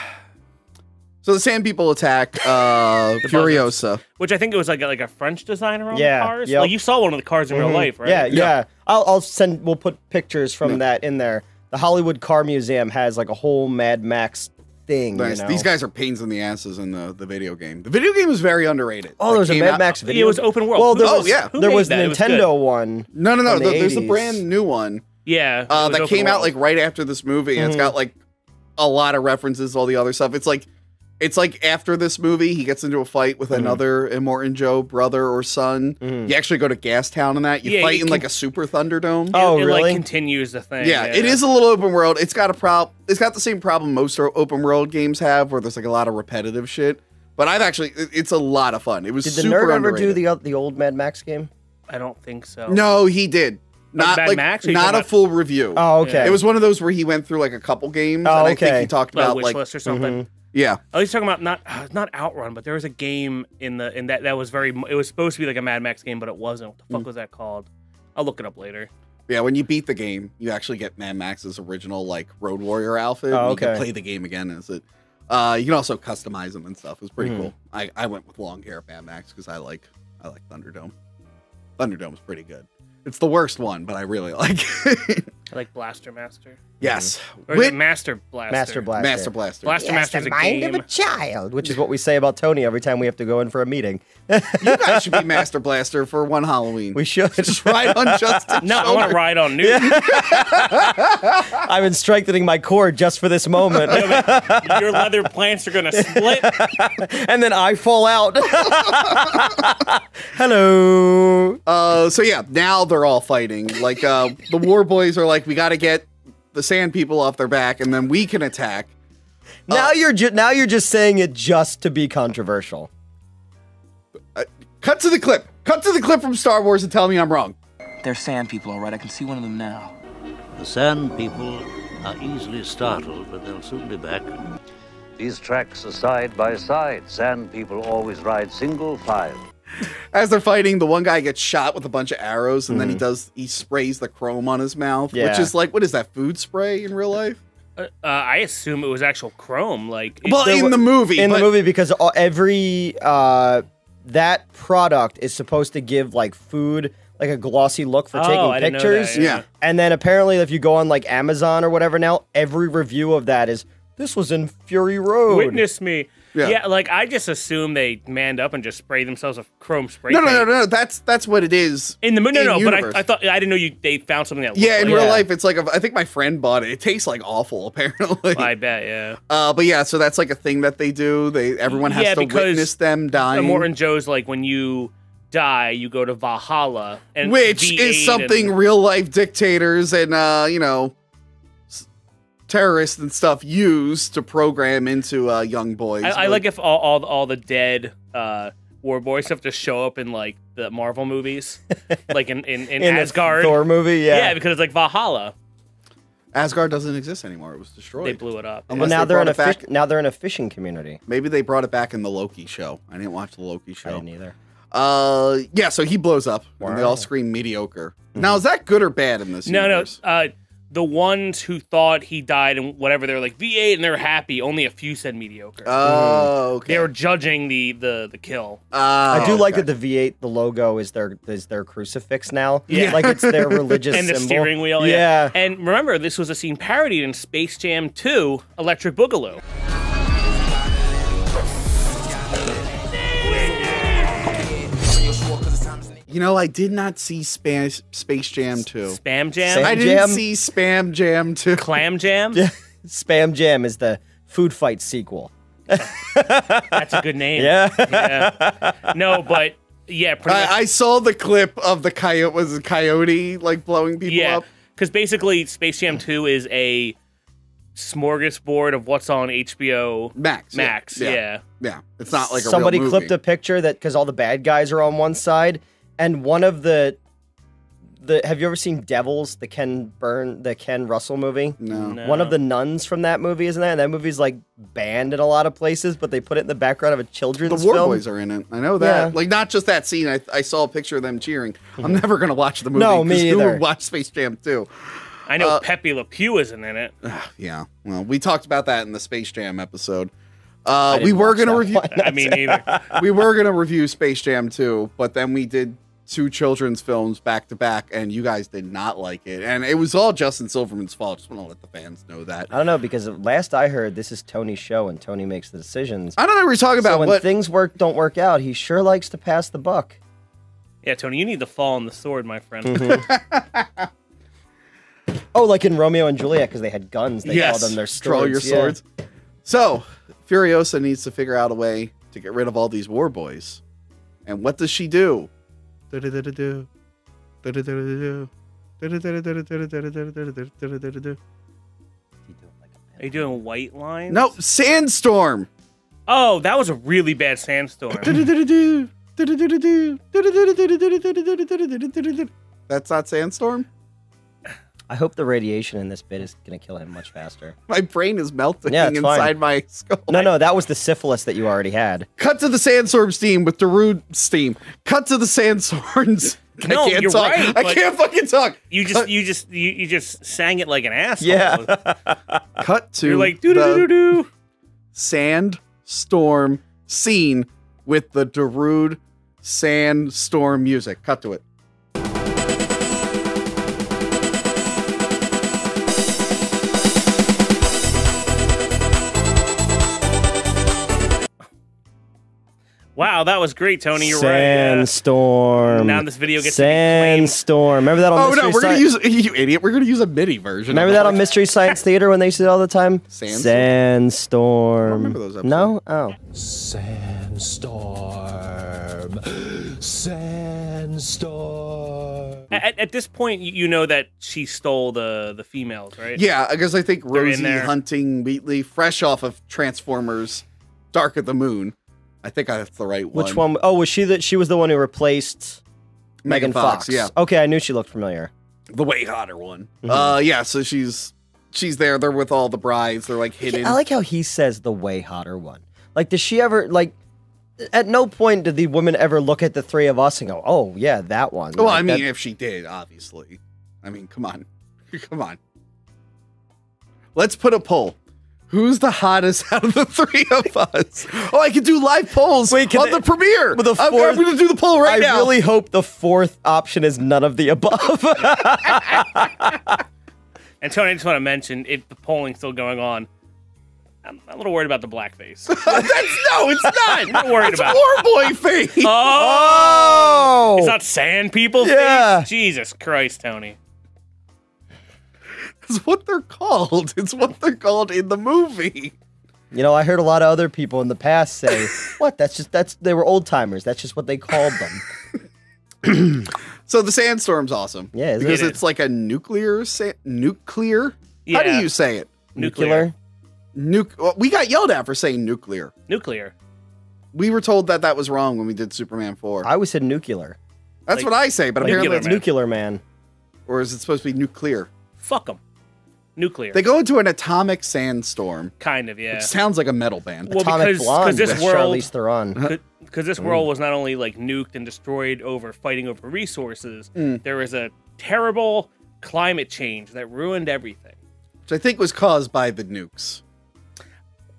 So the sand people attack uh, Furiosa. Which I think it was like a, like a French designer on Yeah, the cars. yep. Like you saw one of the cars in real Mhm. life, right? Yeah, yeah. I'll, I'll send. We'll put pictures from Yeah. that in there. The Hollywood Car Museum has like a whole Mad Max thing. Nice. You know? These guys are pains in the asses in the, the video game. The video game is very underrated. Oh, That there's a Mad out- Max video. It was open world. Well, there Oh, was, yeah. who there was the that? It was Nintendo one. No, no, no. from the there's a brand new one Yeah. uh, that open came out like right after this movie, and it's Mhm. got like a lot of references all the other stuff. It's like it's like after this movie, he gets into a fight with Mhm. another Immortan Joe brother or son. Mhm. You actually go to Gas Town in that. You Yeah, fight in can- like a super Thunderdome. Oh, it, really? like continues the thing. Yeah, it is a little open world. It's got a prob. It's got the same problem most open world games have, where there's like a lot of repetitive shit. But I've actually, it- it's a lot of fun. It was Did the super nerd ever do the oth- the old Mad Max game? I don't think so. No, he did not Mad like Max, not a full review. Oh, okay. It was one of those where he went through like a couple games, Oh, and I think okay. he talked Like about wish like list or something. Mhm. Yeah, Oh, he's talking about not uh, not Outrun, but there was a game in the in that that was very. It was supposed to be like a Mad Max game, but it wasn't. What the Mm. fuck was that called? I'll look it up later. yeah. When you beat the game, you actually get Mad Max's original like Road Warrior outfit. Oh, You can okay. play the game again as it. Uh, you can also customize them and stuff. It's pretty Mhm. cool. I, I went with long hair Mad Max because I like I like Thunderdome. Thunderdome's pretty good. It's the worst one, but I really like. it. I like Blaster Master yes, or is Wit- it Master Blaster. Master Blaster. Master Blaster. Blaster Master's a game. child, which is what we say about Tony every time we have to go in for a meeting. You guys should be Master Blaster for one Halloween. We should. just ride on Justin. No, I want to ride on Newton. I've been strengthening my core just for this moment, Your leather plants are gonna split. and then I fall out. Hello. Uh, so yeah, now they're all fighting. Like uh, the war boys are like, we got to get the sand people off their back, and then we can attack. Now uh, you're ju- now you're just saying it just to be controversial. Uh, cut to the clip. Cut to the clip from Star Wars and tell me I'm wrong. They're sand people, all right. I can see one of them now. The Sand People are easily startled, but they'll soon be back. These tracks are side by side. Sand People always ride single file. As they're fighting, the one guy gets shot with a bunch of arrows, and then he Mm-hmm. does he sprays the chrome on his mouth, which is like what is that food spray in real life? Uh, I assume it was actual chrome. Like, it- Well, There in the movie, in but- the movie because all, every uh, that product is supposed to give like food like a glossy look for Oh, taking I pictures. that, yeah. And then apparently, if you go on like Amazon or whatever now, every review of that is this was in Fury Road. witness me. Yeah. Yeah. like I just assume they manned up and just sprayed themselves with chrome spray. No, no, paint. no, no. That's that's what it is. In the no, in no, but. I, I thought I didn't know you. They found something that. Yeah, in like real Yeah. life, it's like a, I think my friend bought it. It tastes like awful, apparently. I bet, yeah. Uh, but yeah, so that's like a thing that they do. They everyone has Yeah, to witness them dying, Immortan Joe's like when you die, you go to Valhalla, and which V8 is something and- real life dictators and uh, you know terrorists and stuff use to program into uh, young boys. I, I like if all, all all the dead uh, war boys have to show up in like the Marvel movies, like in in, in, in Asgard. Thor movie. Yeah. yeah. because it's like Valhalla. Asgard doesn't exist anymore. It was destroyed. They blew it up. Well, now they they're in a it fish, now they're in a fishing community. Maybe they brought it back in the Loki show. I didn't watch the Loki show. I show. didn't either. Uh, yeah. So he blows up, and they all scream mediocre. Now, is that good or bad in this? No, no. universe? Uh, the ones who thought he died and whatever, they're like V8 and they're happy. Only a few said mediocre. Oh, mm-hmm. okay. They were judging the the the kill. Oh, I do Oh, like okay. that the V8, the logo is their is their crucifix now. Yeah. like it's their religious and the symbol. steering wheel. Yeah. And remember, this was a scene parodied in Space Jam 2 Electric Boogaloo. You know, I did not see Space Space Jam 2. Spam Jam? I didn't Jam? see Spam Jam 2. Clam Jam? Spam Jam is the food fight sequel. That's a good name. Yeah. Yeah. No, but yeah, pretty much. I, I saw the clip of the coyote was a coyote like blowing people yeah, up. because basically Space Jam 2 is a smorgasbord of what's on HBO Max. yeah, Max. Yeah. Yeah. It's not like a Somebody real clipped a picture that because all the bad guys are on one side, and one of the the have you ever seen Devils, the Ken Burn, the Ken Russell movie? No. No. One of the nuns from that movie isn't that? And that movie's like banned in a lot of places, but they put it in the background of a children's The War film. Boys are in it. I know that. Yeah. Like not just that scene. I, I saw a picture of them cheering. I'm never gonna watch the movie. No, me 'cause who either. would watch Space Jam too? I know Uh, Pepe Le Pew isn't in it. Yeah. Well, we talked about that in the Space Jam episode. Uh, we were gonna review. I mean, neither. we were gonna review Space Jam 2, but then we did two children's films back to back, and you guys did not like it, and it was all Justin Silverman's fault. Just want to let the fans know that. I don't know because last I heard, this is Tony's show and Tony makes the decisions. I don't know what we're talking So about, when but things work don't work out, he sure likes to pass the buck. Yeah, Tony, you need to fall on the sword, my friend. Mm-hmm. Oh, like in Romeo and Juliet because they had guns. They yes, called them their draw swords. your yeah. swords. So Furiosa needs to figure out a way to get rid of all these war boys, and what does she do? Are you doing white lines? No, sandstorm. Oh, that was a really bad sandstorm. That's not sandstorm. I hope the radiation in this bit is going to kill him much faster. My brain is melting Yeah, it's fine. inside my skull. No, no, that was the syphilis that you already had. Cut to the sandstorm steam with Darude steam. Cut to the sandstorms. No, I can't you're talk. right, I can't fucking talk. You just, you just, you, you just sang it like an asshole. Yeah. Cut to You're like doo doo doo the doo. sandstorm scene with the Darude sandstorm music. Cut to it. Wow, that was great, Tony. You're right. yeah. Sandstorm. Now this video gets to be claimed. Sandstorm. Remember that on Oh Mystery no, we're gonna use you idiot. We're gonna use a MIDI version. Remember that on Mystery Science Theater when they used it all the time? Sandstorm? Sandstorm. remember those episodes. No? Oh. Sandstorm. Sandstorm. At, at this point, you- you know that she stole the the females, right? Yeah, because I think They're Rosie. Huntington-Whiteley, fresh off of Transformers, Dark of the Moon. I think that's the right one. Which one? Oh, was she the? She was the one who replaced Megan Megan Fox, Fox. yeah. Okay, I knew she looked familiar. The way hotter one. Mhm. Uh, yeah. So she's she's there. They're with all the brides. They're like hidden. I like how he says the way hotter one. Like, does she ever like? At no point did the woman ever look at the three of us and go, "Oh yeah, that one." well, Like, I mean, that- if she did, obviously. I mean, come on, come on. Let's put a poll. Who's the hottest out of the three of us? Oh, I can do live polls Wait, can on they- the premiere. with the I'm, I'm fourth- going to do the poll right I now. I really hope the fourth option is none of the above. And Tony, I just want to mention, if the polling's still going on, I'm a little worried about the blackface. That's no, it's not. I'm not worried That's about. War Boy face. Oh, oh, it's not sand people. Yeah. face? Jesus Christ, Tony. It's what they're called. It's what they're called in the movie. you know, I heard a lot of other people in the past say, "What? That's just that's they were old timers. That's just what they called them." So the sandstorm's awesome. Yeah, isn't because it? it's like a nuclear sa- nuclear. How do you say it? Nuclear. Nuc- well, we got yelled at for saying nuclear. Nuclear. We were told that that was wrong when we did Superman 4. I always said nuclear. That's like- what I say, but apparently nuclear it's man. Nuclear man. or is it supposed to be nuclear? Fuck them. Nuclear. They go into an atomic sandstorm, kind of, yeah. which sounds like a metal band. Well, Atomic because- Blonde. 'cause this world- Charlize Theron. Because this world was not only like nuked and destroyed over fighting over resources, Mm. there was a terrible climate change that ruined everything. Which I think was caused by the nukes.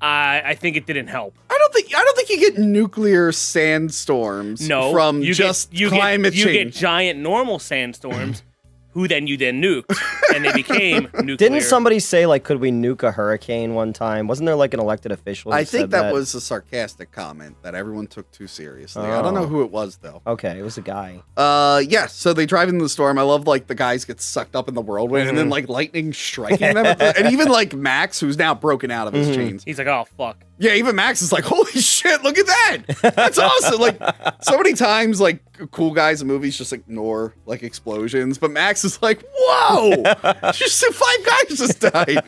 I I think it didn't help. I don't think I don't think you get nuclear sandstorms No, from you just get, you climate get, You change. get giant normal sandstorms, who then you then nuked, and they became nuclear. Didn't somebody say like, could we nuke a hurricane one time? Wasn't there like an elected official? who I think said that, was a sarcastic comment that everyone took too seriously. I don't know Oh. who it was though. Okay, it was a guy. Uh, yeah. So they drive into the storm. I love like the guys get sucked up in the whirlwind, and then Mhm. like lightning striking them, and even like Max, who's now broken out of his chains. He's like, oh fuck. Yeah, even Max is like, holy shit, look at that. That's awesome. Like, so many times, like, cool guys in movies just ignore, like, explosions. But Max is like, whoa, just five guys just died.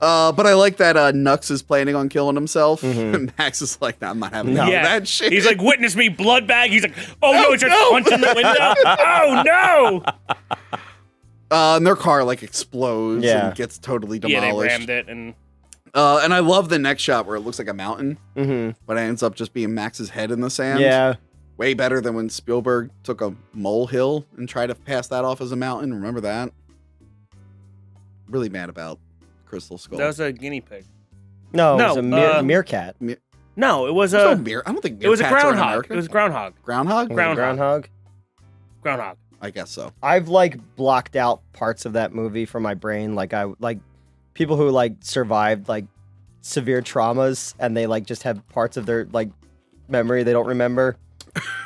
Uh, but I like that uh, Nux is planning on killing himself. And Max is like, nah, I'm not having yeah, that shit. He's like, witness me, blood bag. He's like, oh no, Oh, it's just no. punching the window. oh no. uh, and their car, like, explodes Yeah. and gets totally demolished. Yeah, they rammed it, and uh, and I love the next shot where it looks like a mountain, Mm-hmm. but it ends up just being Max's head in the sand. Yeah. Way better than when Spielberg took a molehill and tried to pass that off as a mountain. Remember that? Really mad about Crystal Skull. that was a guinea pig. No, it No, was a mere- uh, meerkat. No, it was There's no a. beer. I don't think It was a meerkats are in groundhog. It was groundhog. groundhog. Groundhog. groundhog. Groundhog. I guess so. I've like blocked out parts of that movie from my brain. Like I like people who like survived like severe traumas and they like just have parts of their like memory they don't remember.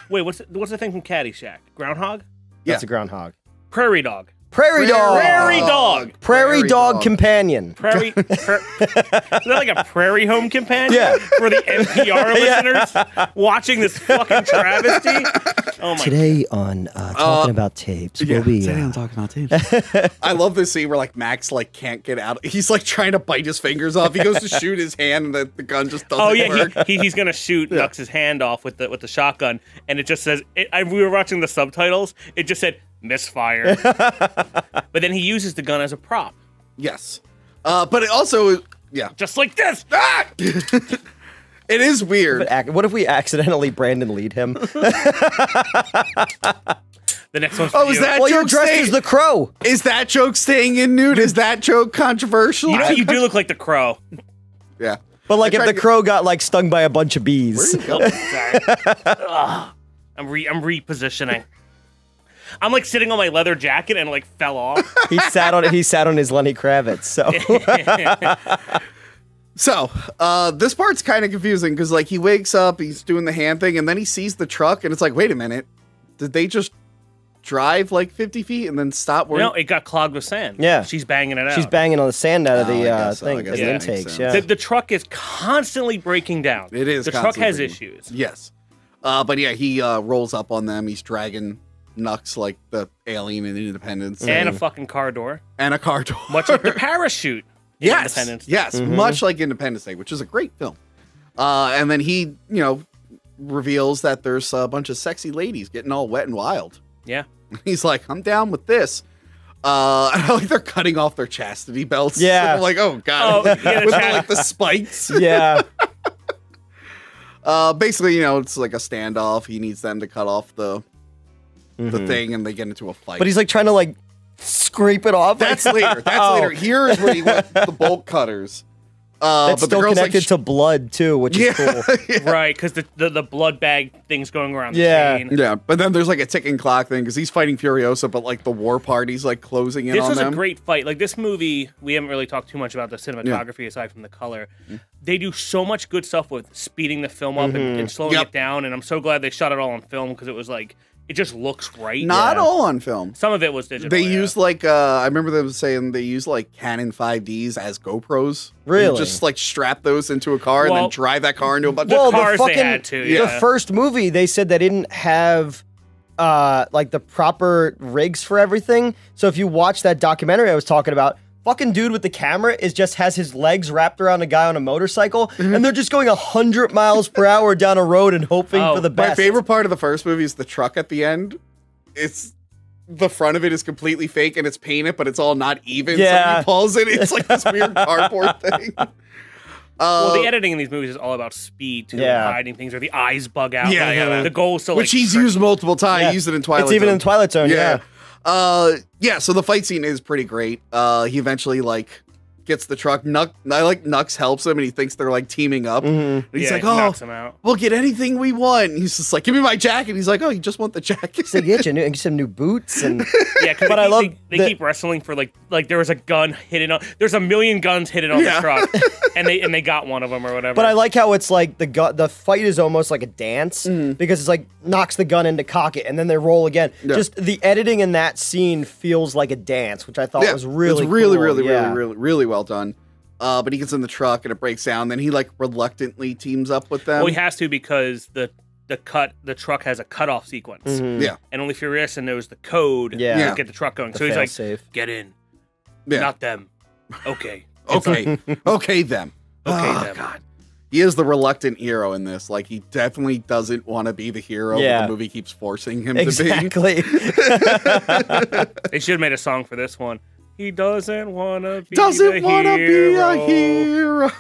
Wait, what's the, what's the thing from Caddyshack? Groundhog. Yeah. That's a groundhog. Prairie dog. Prairie dog. Prairie dog. Prairie, Prairie dog, dog. companion. Prairie. Pra- is that like a prairie home companion? Yeah. For the NPR listeners watching this fucking travesty. Oh my. God. Today on uh, talking about tapes, we'll be. Today uh, talking about tapes. I love this scene where like Max like can't get out. He's like trying to bite his fingers off. He goes to shoot his hand, and the, the gun just doesn't Oh yeah, work. he, he, he's gonna shoot Nux's hand off with the with the shotgun, and it just says. It, I, we were watching the subtitles. It just said misfire, but then he uses the gun as a prop, yes, uh, but it also yeah. just like this. Ah! it is weird. but ac- what if we accidentally Brandon Lee him? The next one's. Oh, for is you. that well, you're joke dressed staying? as the crow. Is that joke staying in nude? Is that joke controversial? You know, you do look like the crow. yeah. But like I if the to- crow got like stung by a bunch of bees. Sorry. Ugh. I'm re I'm repositioning. I'm like sitting on my leather jacket and like fell off. he sat on he sat on his Lenny Kravitz. So So, uh, this part's kind of confusing because, like, he wakes up, he's doing the hand thing, and then he sees the truck, and it's like, wait a minute, did they just drive like 50 feet and then stop? You Where know, it got clogged with sand. Yeah. she's banging it out. she's banging on the sand out of Oh, the uh, so. Thing, guess the that intakes. Yeah. The, the truck is constantly breaking down. It is The truck has breaking- issues. Yes. Uh, but yeah, he uh, rolls up on them. He's dragging Nux like the alien in Independence And a fucking car door. and a car door. Much like the parachute. in yes, Independence. yes, Mm-hmm. much like Independence Day, which is a great film. Uh, and then he, you know, reveals that there's a bunch of sexy ladies getting all wet and wild. Yeah. He's like, I'm down with this. Uh, and I like they're cutting off their chastity belts. Yeah. I'm like, oh god, Oh, yeah, with the, like the spikes. yeah. Uh, basically, you know, it's like a standoff. He needs them to cut off the the Mhm. thing, and they get into a fight. But he's like trying to like scrape it off. that's like- later. That's Oh. later. Here is where he went the bolt cutters. Uh, That's but the still girl's connected like, to blood too, which is cool. yeah. Right, because the, the, the blood bag thing's going around the Yeah. chain. Yeah, but then there's like a ticking clock thing because he's fighting Furiosa, but like the war party's like closing in This on was them. a great fight. Like this movie, we haven't really talked too much about the cinematography aside from the color. Mm. They do so much good stuff with speeding the film up and, and slowing Mm-hmm. Yep. it down, and I'm so glad they shot it all on film because it was like it just looks right. Not Yeah. all on film. Some of it was digital. They yeah. used like uh I remember them saying they use like Canon 5Ds as GoPros. You Really? just like strap those into a car and then drive that car into a bunch well, of cars the they fucking had to, the first movie they said they didn't have uh like the proper rigs for everything. So if you watch that documentary I was talking about, fucking dude with the camera is just has his legs wrapped around a guy on a motorcycle Mm-hmm. and they're just going 100 miles per hour down a road and hoping Oh, for the best. My favorite part of the first movie is the truck at the end. It's the front of it is completely fake and it's painted, but it's all not even. So Yeah. he pulls it. It's like this weird cardboard thing. Uh, Well, the editing in these movies is all about speed too, Yeah. hiding things, or the eyes bug out. Yeah, yeah, yeah. The goal is to which like he's trick- used multiple times. Yeah. He used it in Twilight. It's even Zone. in Twilight Zone, yeah. Uh, yeah. So the fight scene is pretty great. Uh, he eventually like gets the truck. Nuck, I like Nux helps him, and he thinks they're like teaming up. Mm-hmm. And he's Yeah, like, he "Oh, knocks him out. we'll get anything we want." And he's just like, "Give me my jacket." He's like, "Oh, you just want the jacket?" So get you new, get some new boots and Yeah, But they, I love they, they that- keep wrestling for like like there was a gun hidden on there's a million guns hidden on Yeah. the truck, and they and they got one of them or whatever. But I like how it's like the gu- the fight is almost like a dance mm-hmm. because it's like knocks the gun into cock it and then they roll again. Yeah. Just the editing in that scene feels like a dance, which I thought was really it's really, cool. really, Yeah. really, really, really well done. Uh, but he gets in the truck and it breaks down. Then he like reluctantly teams up with them. well, he has to because the the cut the truck has a cutoff sequence, Mhm. yeah, and only Furiosa knows the code Yeah. to get the truck going. The so he's like, fail-safe. "Get in, yeah. not them." Okay, okay, okay, them. Okay, Oh, them. God. He is the reluctant hero in this. Like he definitely doesn't want to be the hero. Yeah. The movie keeps forcing him exactly. to be. Exactly. they should have made a song for this one. He doesn't want to to be be. Doesn't the want to be a hero. hero.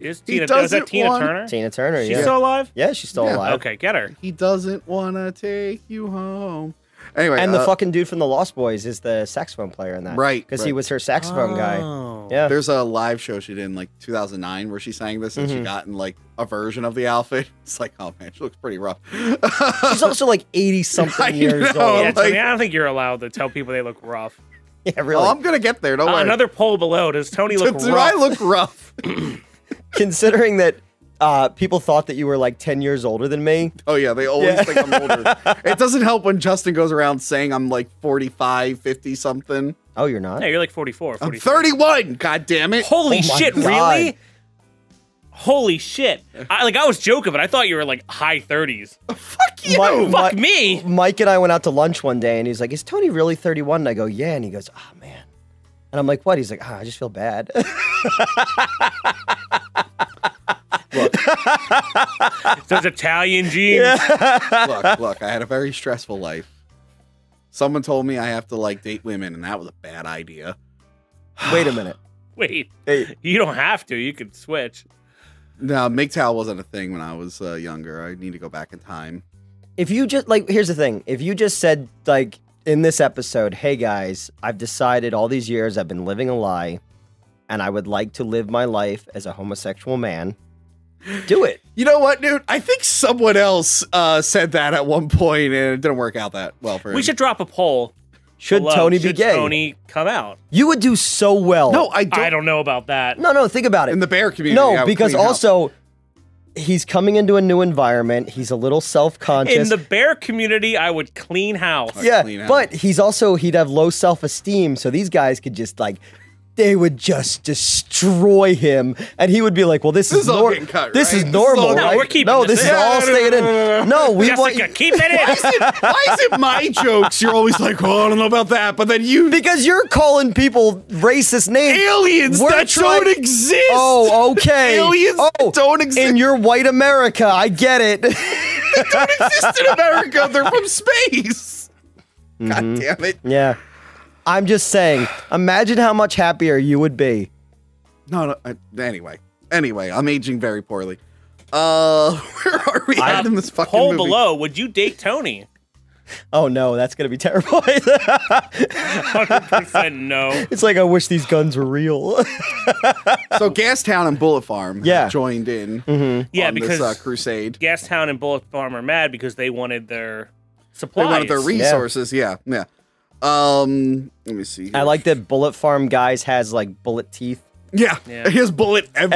Is Tina? Is doesn't that Tina want- Turner? Tina Turner, She's yeah. still alive. yeah, she's still Yeah. alive. Okay, get her. He doesn't want to take you home. Anyway, And the uh, fucking dude from the Lost Boys is the saxophone player in that. Right, Because he was her saxophone guy. Oh. Yeah. There's a live show she did in like 2009 where she sang this and she Mhm. got in like a version of the outfit. It's like, oh man, she looks pretty rough. She's also like 80 something years know, old. Yeah, like- Tony, I don't think you're allowed to tell people they look rough. Yeah, really. Oh, I'm gonna get there. Don't Uh, worry. another poll below. Does Tony do, look do rough? I look rough? Considering that uh, people thought that you were like 10 years older than me. Oh yeah, they always Yeah. think I'm older. it doesn't help when Justin goes around saying I'm like 45, 50 something. Oh, you're not? Yeah, you're like 44, I'm 31. God damn it. Holy Oh shit, God. really? Holy shit. I, like, I was joking, but I thought you were like high 30s. Fuck you. Mi- Fuck Mi- me. Mike and I went out to lunch one day and he's like, Is Tony really 31? And I go, Yeah. And he goes, Oh, man. And I'm like, What? He's like, ah, I just feel bad. Those Italian jeans. look, look, I had a very stressful life. Someone told me I have to like date women, and that was a bad idea. Wait a minute. Wait, Hey, you don't have to. You can switch. No, MGTOW wasn't a thing when I was uh, younger. I need to go back in time. if you just, like, here's the thing. If you just said, like, in this episode, Hey guys, I've decided all these years I've been living a lie and I would like to live my life as a homosexual man, do it. You know what, dude? I think someone else uh, said that at one point, and it didn't work out that well for him. We should drop a poll. Should below. Tony be Should gay? Tony come out? You would do so well. No, I don't. I don't know about that. No, no, think about it. in the bear community. No, because clean house. also he's coming into a new environment. He's a little self-conscious. In the bear community, I would clean house. yeah, clean house. but he's also he'd have low self-esteem, so these guys could just like they would just destroy him, and he would be like, "Well, this, This is is nor- getting cut, This right? is This is normal, No, right? we're keeping no, this this is in. all No, no, staying no, no, in. No, we want Jessica, keep it in. Why is it my jokes? You're always like, oh, I don't know about that, but then you because you're calling people racist names. aliens We're that trying- don't exist. Oh, okay. aliens oh, that don't exist. in your white America. I get it. they don't exist in America. They're from space. Mm-hmm. God damn it. yeah. I'm just saying, imagine how much happier you would be. No, no. I, anyway, anyway, I'm aging very poorly. Uh, where are we at in this fucking Poll movie? below. Would you date Tony? Oh no, that's gonna be terrible. 100% no. it's like I wish these guns were real. So Gastown and Bullet Farm Yeah. joined in Yeah, on because this uh, crusade. Gastown and Bullet Farm are mad because they wanted their supplies. They wanted their resources. Yeah, yeah. Um, let me see. I like that Bullet Farm guys has like bullet teeth. Yeah, Yeah. he has bullet everything.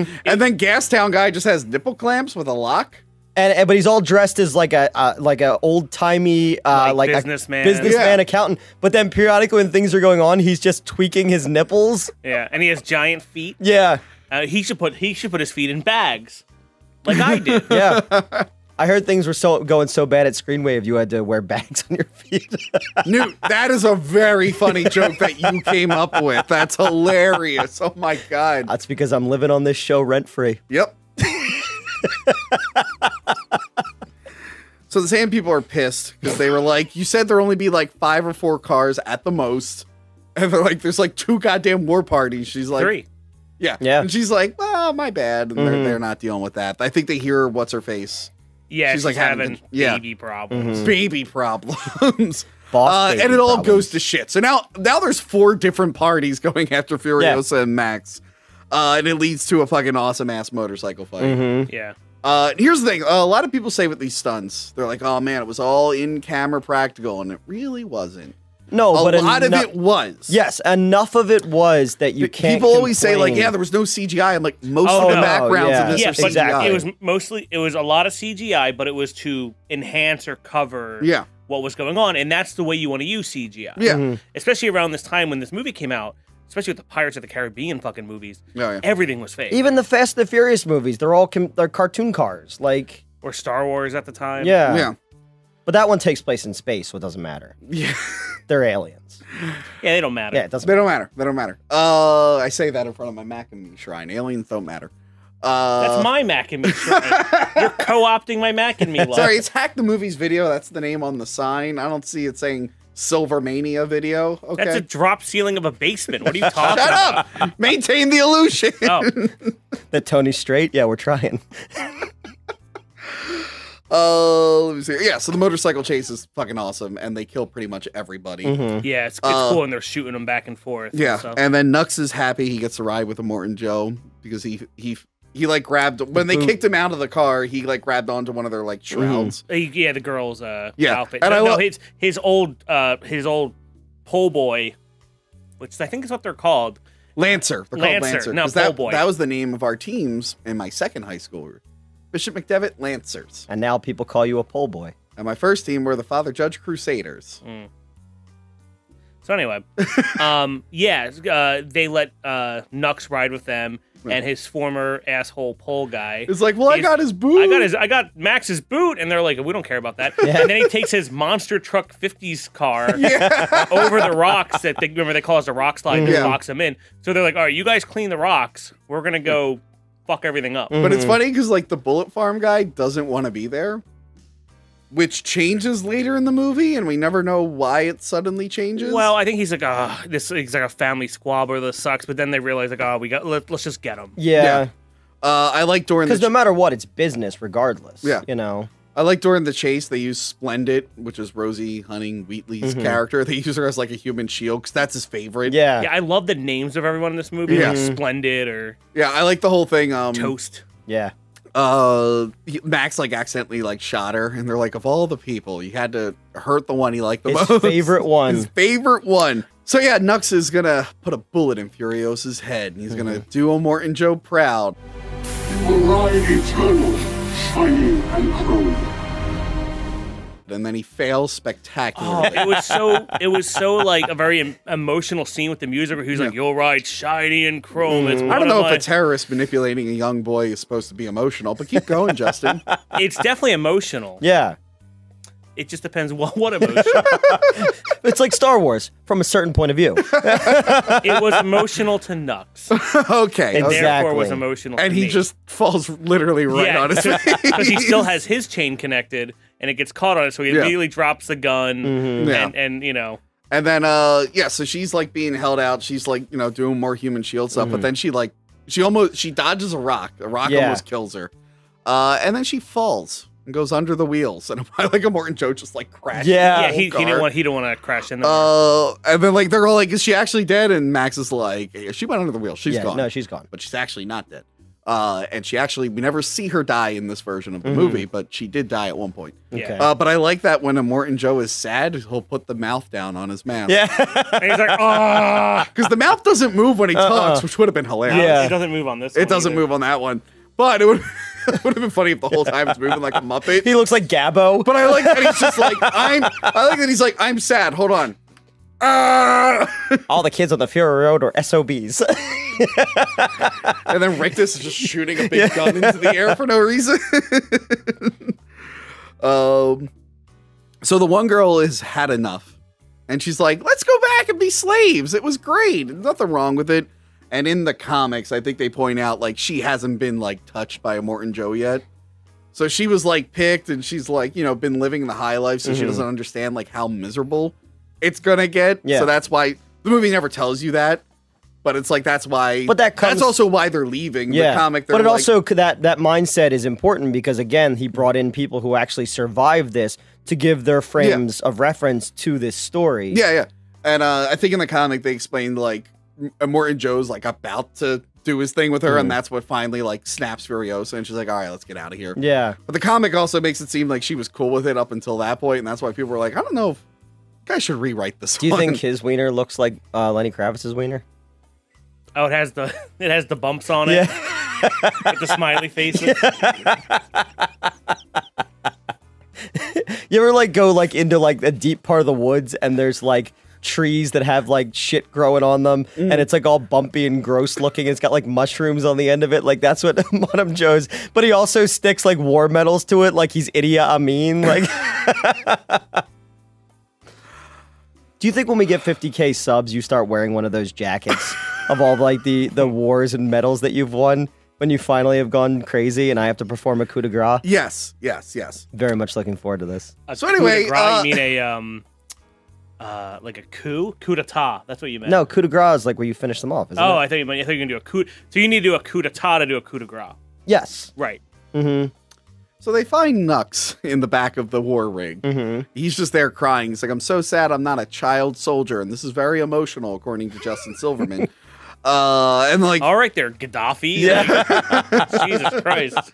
Everything. And then Gastown guy just has nipple clamps with a lock. And, and- but he's all dressed as like a uh, like a old timey uh, Like like, businessman. a businessman Yeah. accountant. But then periodically when things are going on, he's just tweaking his nipples. Yeah, and he has giant feet. Yeah, Uh, he should put he should put his feet in bags, like I did. yeah. I heard things were so going so bad at Screenwave, you had to wear bags on your feet. Newt, that is a very funny joke that you came up with. That's hilarious. Oh my god. That's because I'm living on this show rent free. Yep. so the same people are pissed because they were like, you said there'll only be like five or four cars at the most. And they're like, there's like two goddamn war parties. She's like, Three. Yeah. Yeah. And she's like, well, my bad. And they're, Mhm. they're not dealing with that. I think they hear what's her face. Yeah, She's, she's, like, having having the- yeah. baby problems. Baby problems. Boss Uh, and it all problems. goes to shit. So now, now there's four different parties going after Furiosa and Max, uh, and it leads to a fucking awesome ass motorcycle fight. Mhm. Yeah. Uh, here's the thing: a lot of people say with these stunts, they're like, "Oh man, it was all in camera practical," and it really wasn't. No, a but lot of it was. Yes, enough of it was that you can't. People always say like, "Yeah, there was no CGI." I'm like, most Oh, of the no. backgrounds yeah. in this yeah, are but CGI. it was mostly it was a lot of CGI, but it was to enhance or cover yeah, what was going on, and that's the way you want to use CGI. yeah, Mm-hmm. Especially around this time when this movie came out, especially with the Pirates of the Caribbean fucking movies, Oh, yeah. everything was fake. even the Fast and the Furious movies, they're all com- they're cartoon cars. Like, or Star Wars at the time. yeah, yeah, But that one takes place in space, so it doesn't matter. yeah. They're aliens. yeah, they don't matter. Yeah, it doesn't. They don't matter. They don't matter. Uh, I say that in front of my Mac and Me shrine. Aliens don't matter. Uh, That's my Mac and Me. shrine. You're co-opting my Mac and Me. Love. Sorry, it's Hack the Movies video. That's the name on the sign. I don't see it saying Silvermania video. Okay. That's a drop ceiling of a basement. What are you talking Shut about? up! Maintain the illusion. Oh, That Tony straight? Yeah, we're trying. Uh, let me see. Yeah, so the motorcycle chase is fucking awesome, and they kill pretty much everybody. Mhm. yeah, it's, it's Uh, cool, and they're shooting them back and forth. Yeah, so. and then Nux is happy he gets to ride with Immortan Joe because he he he like grabbed when they kicked him out of the car. He like grabbed onto one of their like shrouds. Uh, yeah, the girl's uh, Yeah, outfit. and no, I no, lo- his his old uh his old pole boy, which I think is what they're called. Lancer, they're called Lancer, Lancer. no, 'cause that, Pole Boy. that was the name of our teams in my second high school. Bishop McDevitt Lancers, And now people call you a pole boy. and my first team were the Father Judge Crusaders. So anyway, um, yeah, uh, they let uh, Nux ride with them, and his former asshole pole guy. It's like, well, I got his boot. I got his, I got Max's boot, and they're like, we don't care about that. And then he takes his monster truck '50s car over the rocks that they remember they call us the rock slide. Just Yeah. locks them in. So they're like, all right, you guys clean the rocks. We're gonna go fuck everything up. But it's funny because like the Bullet Farm guy doesn't want to be there, which changes later in the movie, and we never know why it suddenly changes. Well, I think he's like, ah, this is like a family squabble. This sucks. But then they realize like, oh, we got let, let's just get him. Yeah. uh, I like during Because no matter what, it's business regardless. Yeah. You know? I like during the chase they use Splendid, which is Rosie Huntington-Whiteley's Mhm. character. They use her as like a human shield because that's his favorite. Yeah. Yeah, I love the names of everyone in this movie. Yeah. Like Splendid or yeah. I like the whole thing. Um, Toast. Yeah. uh, Max like accidentally like shot her, and they're like, of all the people, you had to hurt the one he liked the His most. favorite one. His favorite one. So yeah, Nux is gonna put a bullet in Furiosa's head, and he's gonna Mm-hmm. do Immortan Joe proud. You will ride eternal, shining and chrome. And then he fails Oh, spectacularly. it was so it was so like a very em- emotional scene with the music where he was like, "You'll ride shiny and chrome." It's mm. I don't know if my-" a terrorist manipulating a young boy is supposed to be emotional, but keep going, Justin. it's definitely emotional. Yeah. It just depends what what emotion. It's like Star Wars from a certain point of view. it was emotional to Nux, okay. and okay. therefore was Exactly. emotional. And to he me. just falls literally right yeah, on his face. because he still has his chain connected, and it gets caught on it, so he Yeah. immediately drops the gun, Mm-hmm. Yeah. and and you know. And then uh yeah, so she's like being held out. She's like, you know, doing more human shield stuff, but then she like she almost she dodges a rock. A rock Mm-hmm. Yeah. almost kills her. Uh and then she falls and goes under the wheels. And like Immortan Joe just like crashes. Yeah. Yeah, he, he didn't want he didn't want to crash in there. Uh and then like they're all like, is she actually dead? And Max is like, "Yeah, she went under the wheel. She's yeah, gone. No, she's gone. but she's actually not dead. Uh, and she actually, we never see her die in this version of the Mhm. movie, but she did die at one point. Yeah. Okay. Uh, but I like that when Immortan Joe is sad, he'll put the mouth down on his mask. yeah. and he's like, "Ah!" Because the mouth doesn't move when he Uh-uh. talks, which would have been hilarious. Yeah. It doesn't move on this. It one doesn't either. move on that one. But it would, it would have been funny if the whole time it's moving like a Muppet. he looks like Gabbo. But I like that he's just like, I'm, I like that he's like, I'm sad. Hold on. Ah! All the kids on the Fury Road are SOBs. And then Rictus is just shooting a big gun into the air for no reason. um, so the one girl has had enough, and she's like, "Let's go back and be slaves. It was great. Nothing wrong with it." And in the comics, I think they point out like she hasn't been like touched by Immortan Joe yet. So she was like picked, and she's like, you know, been living the high life, so she Mhm. doesn't understand like how miserable it's gonna get. Yeah. So that's why the movie never tells you that. But it's like that's why. But that comes- that's also why they're leaving yeah, the comic. but it like- also that that mindset is important because again, he brought in people who actually survived this to give their frames of reference to this story. Yeah, yeah. And uh, I think in the comic they explained like Immortan Joe's like about to do his thing with her, Mhm. and that's what finally like snaps Furiosa, and she's like, "All right, let's get out of here." Yeah. But the comic also makes it seem like she was cool with it up until that point, and that's why people were like, "I don't know, if guys should rewrite this." Do you one." think his wiener looks like uh, Lenny Kravitz's wiener? Oh, it has the it has the bumps on it. with the smiley faces. You ever like go like into like a deep part of the woods and there's like trees that have like shit growing on them Mm. and it's like all bumpy and gross looking. It's got like mushrooms on the end of it. Like that's what Madame Joe's. But he also sticks like war medals to it, like he's Idi Amin. Like, do you think when we get 50k subs, you start wearing one of those jackets of all like the the wars and medals that you've won when you finally have gone crazy and I have to perform a coup de grace? Yes, yes, yes. Very much looking forward to this. A So coup de anyway, uh, you mean a um, uh, like a coup, coup d'état. That's what you meant. No, coup de grace is like where you finish them off, isn't oh, it? I thought you meant. I thought you were gonna do a coup. So you need to do a coup d'état to do a coup de grace. Yes. Right. Mm-hmm. So they find Nux in the back of the war rig. Mm-hmm. He's just there crying. He's like, "I'm so sad. I'm not a child soldier," and this is very emotional, according to Justin Silverman. Uh, and like, All right, there, Gaddafi. Yeah. Jesus Christ.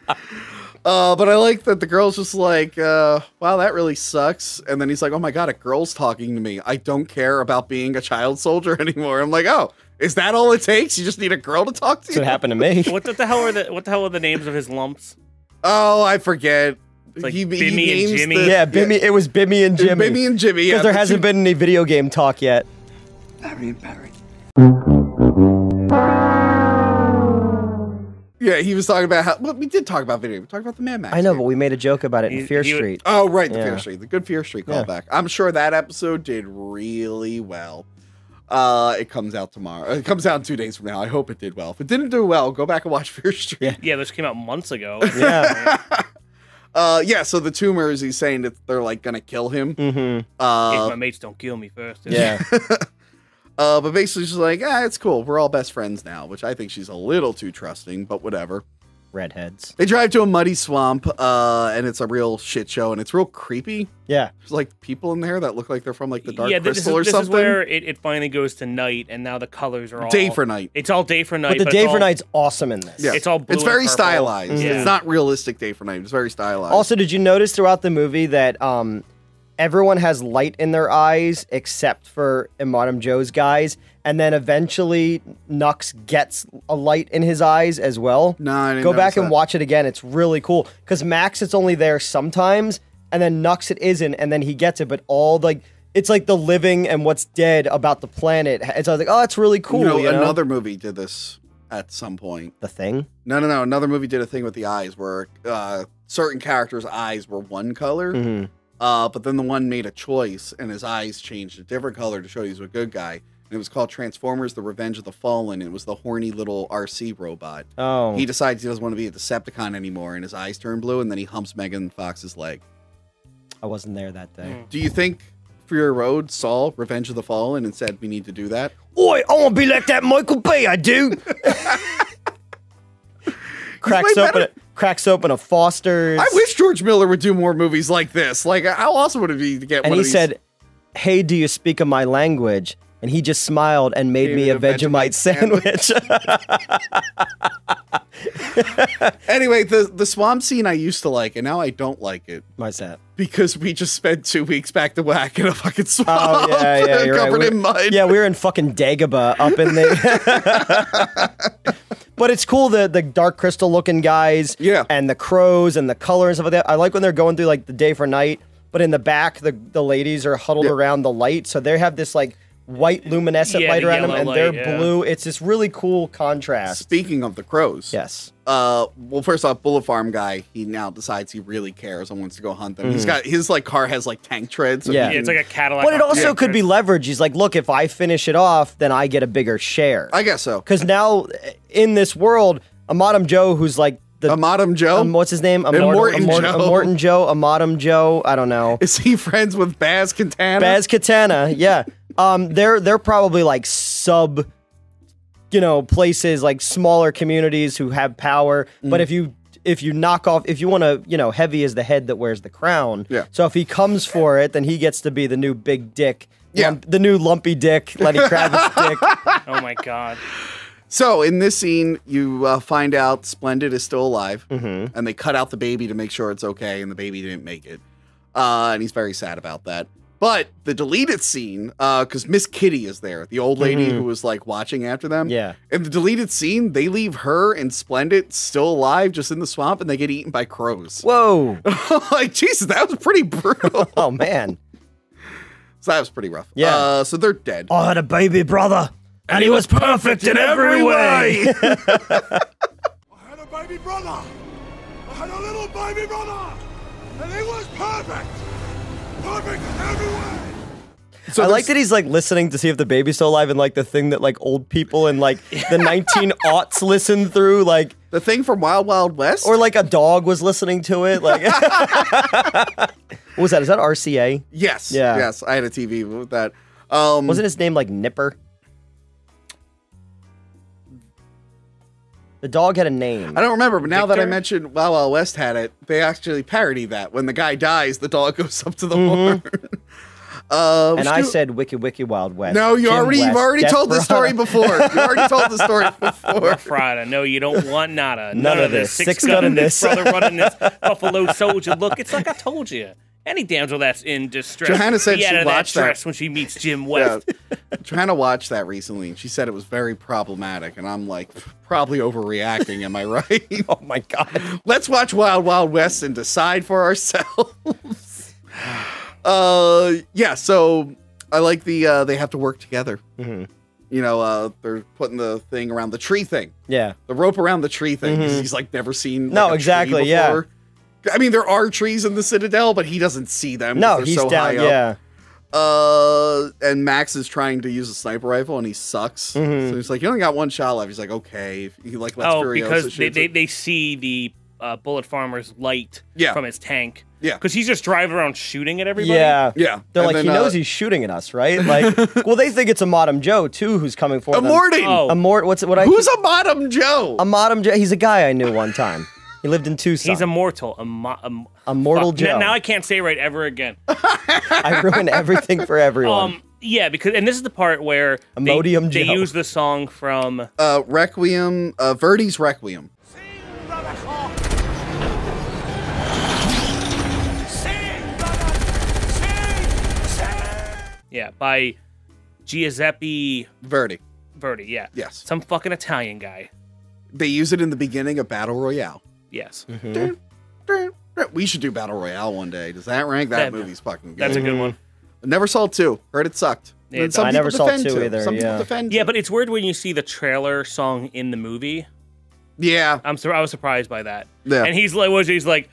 Uh, but I like that the girl's just like, uh, wow, that really sucks. And then he's like, oh my god, a girl's talking to me. I don't care about being a child soldier anymore. I'm like, oh, is that all it takes? You just need a girl to talk to That's you? what happened to me. What the hell are the What the hell are the names of his lumps? Oh, I forget. like he, he Bimmy and Jimmy? the- Yeah, Bimmy. It was Bimmy and Jimmy. Bimmy and Jimmy. Yeah, Because there the hasn't two- been any video game talk yet. Barry and Barry. Yeah, he was talking about how. Well, we did talk about video. We talked about the Mad Max. I know, game. but we made a joke about it in He- Fear he would- Street. Oh, right, the Yeah. Fear Street, the good Fear Street Yeah. callback. I'm sure that episode did really well. Uh, it comes out tomorrow. It comes out in two days from now. I hope it did well. If it didn't do well, go back and watch Fear Street. Yeah, this came out months ago. Yeah. Uh, yeah. So the tumors, he's saying that they're like gonna kill him. mm-hmm. if Uh, my mates don't kill me first. Yeah. Uh, but basically she's like, ah, it's cool. We're all best friends now, which I think she's a little too trusting, but whatever. Redheads. They drive to a muddy swamp, uh, and it's a real shit show, and it's real creepy. Yeah. There's like people in there that look like they're from like the Dark yeah, this, is, Crystal or this something. is where it, it finally goes to night, and now the colors are all Day for night. It's all day for night. But the it's day for all- night's awesome in this. Yeah. It's all blue It's and very purple. stylized. Yeah. It's not realistic day for night. It's very stylized. Also, did you notice throughout the movie that um, everyone has light in their eyes except for Madame Joe's guys, and then eventually Nux gets a light in his eyes as well. no, I didn't Go back and that. watch it again. It's really cool because Max it's only there sometimes, and then Nux it isn't, and then he gets it. But all like it's like the living and what's dead about the planet. It's like oh, that's really cool. You know, you know? another movie did this at some point. the thing. No, no, no. Another movie did a thing with the eyes where uh, certain characters' eyes were one color, Mhm. Uh, but then the one made a choice and his eyes changed a different color to show he's a good guy. And it was called Transformers: The Revenge of the Fallen. It was the horny little RC robot. Oh, He decides he doesn't want to be a Decepticon anymore, and his eyes turn blue, and then he humps Megan Fox's leg. I wasn't there that day. Do you think Fury Road saw Revenge of the Fallen and said we need to do that? Oi, I want to be like that Michael Bay, I do. cracks open, better- a, cracks open a Foster's. I wish George Miller would do more movies like this. Like, how awesome would it be to get And he said, "Hey, do you speak of my language?" And he just smiled and made Gave me a a Vegemite, Vegemite sandwich. Anyway, the the swamp scene I used to like, and now I don't like it Why's that? because we just spent two weeks back to whack in a fucking oh, swamp, Oh yeah, yeah, right. covered We're- in mud. Yeah, we were in fucking Dagobah up in the. but it's cool the the dark crystal looking guys. Yeah. And the crows and the color and stuff like that. I like when they're going through like the day for night, but in the back the the ladies are huddled Yeah. around the light, so they have this like white luminescent Yeah, light the around them, and light, they're yeah. blue. It's this really cool contrast. Speaking of the crows, Yes. Uh, well, first off, Bullet Farm guy, he now decides he really cares and wants to go hunt them. He's Mhm. got his like car has like tank tread. So Yeah. he Yeah, it's like a Cadillac. But it also wheels. could be leverage. He's like, look, if I finish it off, then I get a bigger share. I guess so. Because now in this world, Amadam Joe, who's like the Amadam Joe. um, what's his name? Immortan Immortan Joe. Immortan Joe. Amadam Joe. I don't know. is he friends with Baz Katana? Baz Katana. Yeah. Um, they're they're probably like sub you know, places like smaller communities who have power. Mm. But if you if you knock off, if you want to, you know, heavy is the head that wears the crown. Yeah. So if he comes for it, then he gets to be the new big dick. Yeah. lump- the new lumpy dick, Lenny Kravitz dick. Oh my god. So in this scene, you uh, find out Splendid is still alive, and they cut out the baby to make sure it's okay, and the baby didn't make it, uh, and he's very sad about that. But the deleted scene, because Miss Kitty is there, the old lady who was like watching after them. Yeah. In the deleted scene, they leave her and Splendid still alive, just in the swamp, and they get eaten by crows. Whoa. like Jesus, that was pretty brutal. Oh man. so that was pretty rough. Yeah. Uh, so they're dead. I had a baby brother, and he was perfect in every way. I had a baby brother. I had a little baby brother. And he was perfect. So I like that he's like listening to see if the baby's still alive, and like the thing that like old people in like the 19 aughts listen through, like the thing from Wild Wild West. or like a dog was listening to it. Like, what was that? Is that RCA? yes, Yeah. yes, I had a TV with that. Um, Wasn't his name like Nipper? The dog had a name. I don't remember, but now that I mentioned Wild Wild West had it, they actually parody that. When the guy dies, the dog goes up to the Mhm. horn. uh, and I do- said Wicked Wicked Wild West. no, you Jim already you've West, already told the story before. You already told the story before. Friday. No, you don't want nada. None, None of of this. this. Six, Six gun gun in this. this. Brother running this Buffalo Soldier look. It's like I told you. Any damsel that's in distress. Johanna said she watched that that. when she meets Jim West. trying to watch that recently, and she said it was very problematic, and I'm like, probably overreacting. Am I right? Oh my god. Let's watch Wild Wild West and decide for ourselves. uh, yeah. So I like the uh, they have to work together. Mhm. You know, uh, they're putting the thing around the tree thing, Yeah. the rope around the tree thing. 'cause Mhm. He's like never seen. No, like, a tree exactly, yeah. Before. I mean, there are trees in the Citadel, but he doesn't see them. No, he's so down. high up. Yeah. Uh, and Max is trying to use a sniper rifle, and he sucks. Mhm. So he's like, "You only got one shot left." He's like, "Okay." He like lets oh, Furiosa because they, they, they see the uh, bullet farmer's light Yeah. from his tank. Yeah. Because he's just driving around shooting at everybody. Yeah. Yeah. They're And like, then, he uh, knows he's shooting at us, right? Like, well, they think it's a Modem Joe too, who's coming for them. Immortan! Oh. A mort. What's? What I? Who's a bottom Joe? a Modem Joe? He's a guy I knew one time. He lived in Tucson. He's immortal. A, mo- a, m- a mortal fuck. Joe. Now, now I can't say it right ever again. I ruin everything for everyone. Um, yeah, because and this is the part where they, Imodium they Joe. use the song from uh, Requiem, uh, Verdi's Requiem. yeah by Giuseppe Verdi. Verdi. Yeah, Yes. some fucking Italian guy. They use it in the beginning of Battle Royale. Yes, Mhm. We should do Battle Royale one day. Does that rank? That That- movie's fucking good. that's a good one. Never saw two. Heard it sucked. Yeah, And some I never saw defend two either, Some people yeah. defend Yeah, but it's weird when you see the trailer song in the movie. yeah. I'm sur- I was surprised by that. Yeah. And he's like, was he's like,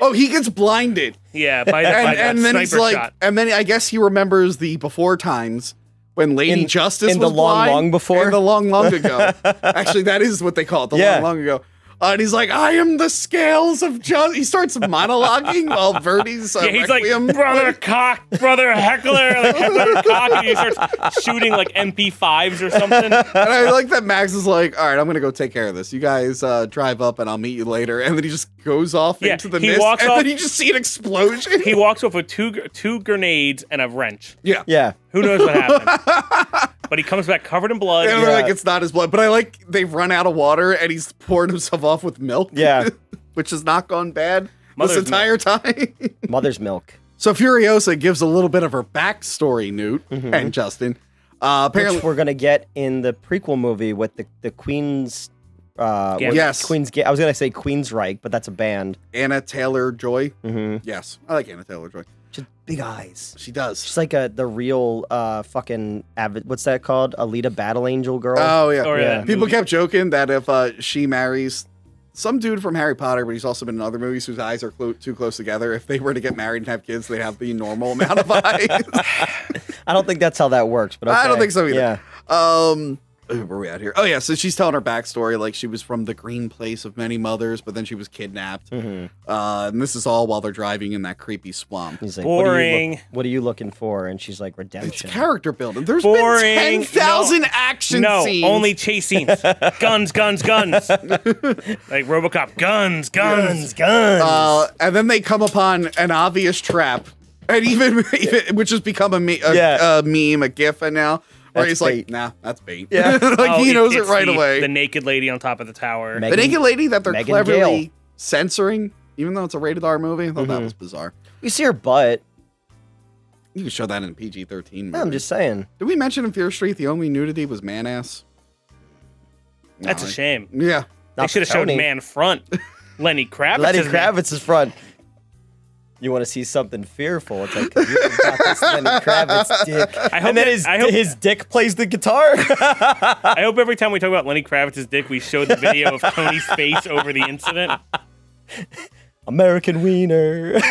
Oh, he gets blinded. yeah, by, the, by and, that and then sniper he's like, shot. and then I guess he remembers the before times when Lady In- Justice in the was long, blind, long before? in the long, long ago. Actually, that is what they call it, the Yeah. long, long ago. Uh, and he's like, I am the scales of justice. He starts monologuing while Verdi's uh, Yeah, he's Requiem. like brother cock, brother heckler, like heckler cock, and he starts shooting like MP5s or something. and I like that Max is like, all right, I'm gonna go take care of this. You guys uh, drive up, and I'll meet you later. And then he just goes off Yeah, into the he mist, walks and off- then you just see an explosion. He walks off with two two grenades and a wrench. yeah, yeah. Who knows what happened? But he comes back covered in blood. And Yeah. they're like, it's not his blood. But I like they've run out of water, and he's poured himself off with milk. Yeah. which has not gone bad Mother's this entire time. Mother's milk. so Furiosa gives a little bit of her backstory, Newt and Justin. Uh, apparently, which we're gonna get in the prequel movie with the the Queen's. Uh, Yes. Queen's. I was gonna say Queensrÿche, but that's a band. Anya Taylor-Joy. Mm-hmm. Yes, I like Anya Taylor-Joy. Just big eyes. She does. She's like a the real uh fucking avid. What's that called? Alita Battle Angel girl. Oh yeah. Or, Yeah. uh, People kept joking that if uh, she marries some dude from Harry Potter, but he's also been in other movies whose eyes are clo- too close together, if they were to get married and have kids, they'd have the normal amount of eyes. I don't think that's how that works. But I don't think so either. Yeah. Um, where are we at here? Oh yeah, so she's telling her backstory, like she was from the green place of many mothers, but then she was kidnapped. Mhm. Uh, and this is all while they're driving in that creepy swamp. He's like, What are, you Boring. look- what are you looking for? And she's like, redemption. Character building. There's Boring. been ten thousand No. action no, scenes. only chase scenes. guns, guns, guns. like RoboCop. Guns, guns, guns. Uh, and then they come upon an obvious trap, and even, even which has become a, me- a, Yeah. a meme, a gif, and now where That's he's like, "Nah, that's bait." Yeah. like Oh, he knows it it's right the- away. The naked lady on top of the tower. Meg- the naked lady that they're Megan cleverly Gale. censoring, even though it's a rated R movie. I thought that Mhm. was bizarre. You see her butt. You can show that in a PG thirteen. I'm just saying. Did we mention in Fear Street the only nudity was man ass? That's a shame. Yeah. They should have for showed man front. Lenny Kravitz. Lenny is man- Kravitz is front. You want to see something fearful? It's like 'cause you got this Lenny Kravitz dick, I hope and then that- his I hope- his dick plays the guitar. I hope every time we talk about Lenny Kravitz's dick, we show the video of Tony's face over the incident. American wiener.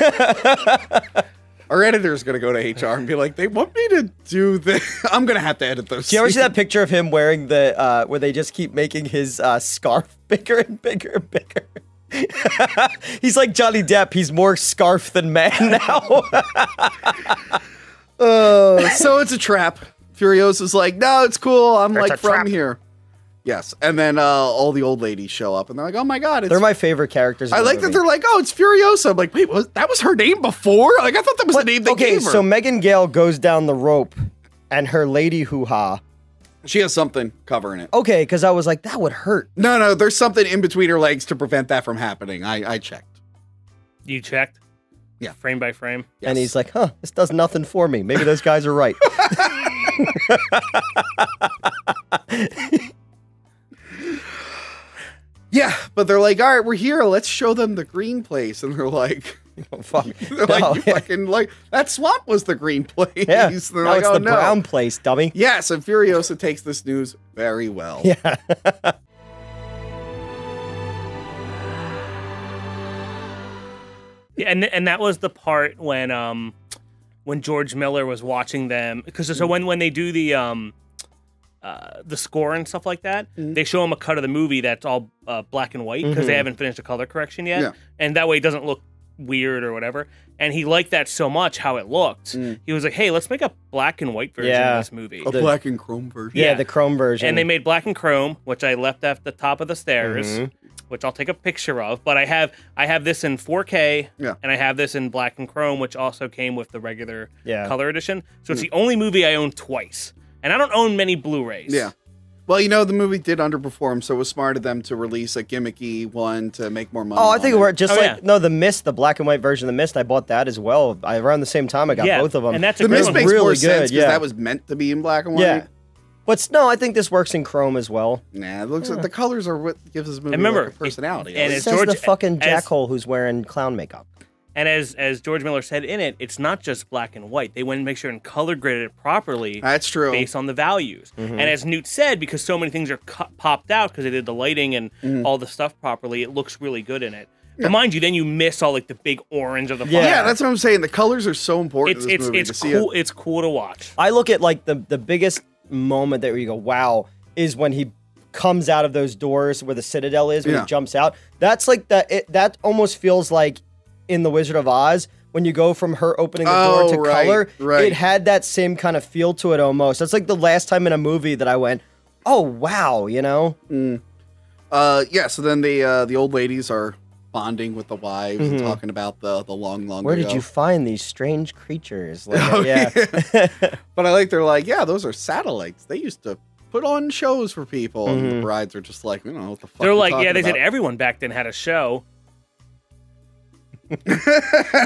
Our editor's gonna go to HR and be like, "They want me to do this. I'm gonna have to edit those." Do you ever see that picture of him wearing the uh, where they just keep making his uh, scarf bigger and bigger and bigger? He's like Johnny Depp. He's more scarf than man now. Uh, so it's a trap. Furiosa's like, "No, it's cool. I'm It's like from trap." here." Yes, and then uh, all the old ladies show up, and they're like, "Oh my god!" It's They're my favorite characters. I the like that they're like, "Oh, it's Furiosa." I'm like, "Wait, what? That was her name before? Like, I thought that was the name they okay, gave her." so Megan Gale goes down the rope, and her lady hoo ha. She has something covering it. Okay, because I was like, that would hurt. No, no, there's something in between her legs to prevent that from happening. I, I checked. You checked? Yeah. Frame by frame. And he's like, huh, this does nothing for me. Maybe those guys are right. Yeah, but they're like, all right, we're here. Let's show them the green place, and they're like, Oh, fuck. they're No, like, you yeah. fucking like that swamp was the green place. Yeah. They're no, like, it's oh the no. brown place, dummy. Yes, and Furiosa takes this news very well. Yeah. Yeah, and and that was the part when um when George Miller was watching them because so when when they do the um uh, the score and stuff like that, they show him a cut of the movie that's all uh, black and white because they Mhm. haven't finished the color correction yet, Yeah. and that way it doesn't look weird or whatever. And he liked that so much how it looked. He was like, "Hey, let's make a black and white version Yeah. of this movie." A black and chrome version. Yeah, the chrome version. And they made black and chrome, which I left at the top of the stairs, Mhm. which I'll take a picture of. But I have I have this in 4K, Yeah. and I have this in black and chrome, which also came with the regular Yeah. color edition. So it's the only movie I own twice, and I don't own many Blu-rays. Yeah. Well, you know, the movie did underperform, so it was smart of them to release a gimmicky one to make more money. Oh, I think it worked just Oh, like yeah. no, the Mist, the black and white version of the Mist. I bought that as well. I around the same time I got Yeah, both of them. and that's a The great Mist one. makes really more good. sense because yeah, that was meant to be in black and white. yeah. But no, I think this works in chrome as well. Nah, it looks like the colors are what gives this movie And remember, like a personality. and it as says George- the fucking as- jackhole who's wearing clown makeup. And as as George Miller said in it, it's not just black and white. They went and make sure and color graded it properly. That's true. based on the values. Mm-hmm. And as Newt said, because so many things are cut, popped out because they did the lighting and Mm-hmm. all the stuff properly, it looks really good in it. But mind you, then you miss all like the big orange of the Yeah. yeah, that's what I'm saying. The colors are so important it's to this it's movie it's to see cool. it. It's cool to watch. I look at like the the biggest moment that where you go, wow, is when he comes out of those doors where the Citadel is when Yeah. he jumps out. That's like that. It, that almost feels like in the Wizard of Oz when you go from her opening the door Oh, to right, color. right. It had that same kind of feel to it almost. That's like the last time in a movie that I went, oh wow, you know. Uh, yeah. So then the uh, the old ladies are bonding with the wives and Mhm. talking about the the long, long. Where did you find these strange creatures? Like, Oh, yeah. But I like they're like, yeah, those are satellites. They used to put on shows for people, and the Mhm. brides are just like, I don't know what the fuck. They're like, yeah, talking they said everyone back then had a show.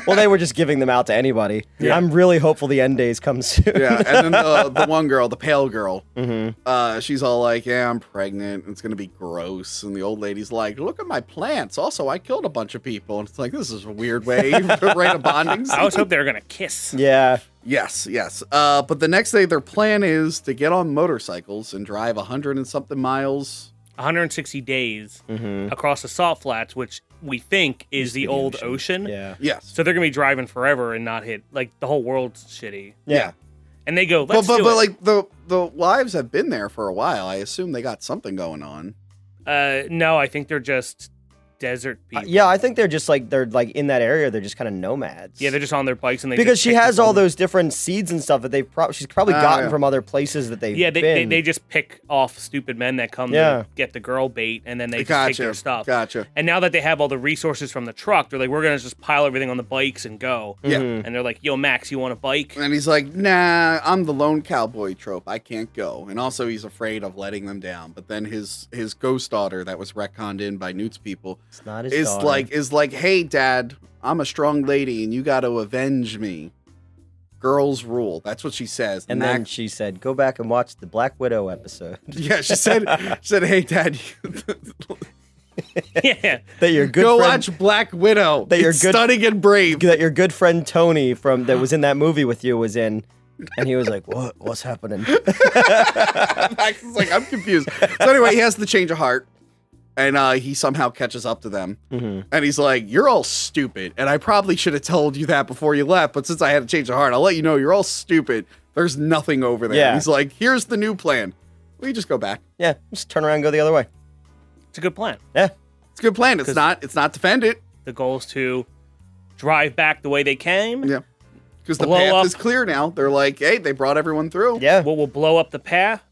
Well, they were just giving them out to anybody. Yeah. I'm really hopeful the end days come soon. yeah, and then the the one girl, the pale girl, Mhm. uh, she's all like, "Yeah, I'm pregnant. It's gonna be gross." And the old lady's like, "Look at my plants. Also, I killed a bunch of people." And it's like, this is a weird way to write a bonding. I always hope they're gonna kiss. Yeah. Yes, yes. Uh, but the next day, their plan is to get on motorcycles and drive hundred and something miles. 160 days Mhm. across the salt flats, which we think is the, the old ocean. ocean. Yeah. Yes. So they're gonna be driving forever and not hit like the whole world's shitty. Yeah. And they go, But let's but, do but it. like the the wives have been there for a while. I assume they got something going on. uh, no, I think they're just desert Uh, people. yeah, I think they're just like they're like in that area. They're just kind of nomads. Yeah, they're just on their bikes and they because just she has all those different seeds and stuff that they've pro- she's probably Ah, gotten yeah. from other places that they've Yeah, they, they, they just pick off stupid men that come Yeah. to get the girl bait, and then they just gotcha. take their stuff. Gotcha. And now that they have all the resources from the truck, they're like, we're gonna just pile everything on the bikes and go. Yeah. Mm-hmm. And they're like, Yo, Max, you want a bike? And he's like, "Nah, I'm the lone cowboy trope. I can't go." And also, he's afraid of letting them down. But then his his ghost daughter, that was retconned in by Newt's people, It's not his is daughter. like is like, "Hey, Dad, I'm a strong lady, and you got to avenge me." Girls rule. That's what she says. and Max- then she said, "Go back and watch the Black Widow episode. yeah, she said, she said, "Hey, Dad, yeah. that your good go friend, watch Black Widow. That you're good- stunning and brave." that your good friend Tony from that was in that movie with you was in." And he was like, "What? What's happening?" Max is like, I'm confused. So anyway, he has the change of heart, and uh, he somehow catches up to them, Mm-hmm. and he's like, "You're all stupid." And I probably should have told you that before you left, but since I had a change of heart, I'll let you know you're all stupid. There's nothing over there. Yeah. He's like, "Here's the new plan. We just go back. yeah, just turn around and go the other way. It's a good plan. Yeah, It's a good plan. it's not. It's not defend it. The goal is to drive back the way they came. Yeah, because the path up- is clear now. They're like, "Hey, they brought everyone through." yeah. We'll, we'll blow up the path,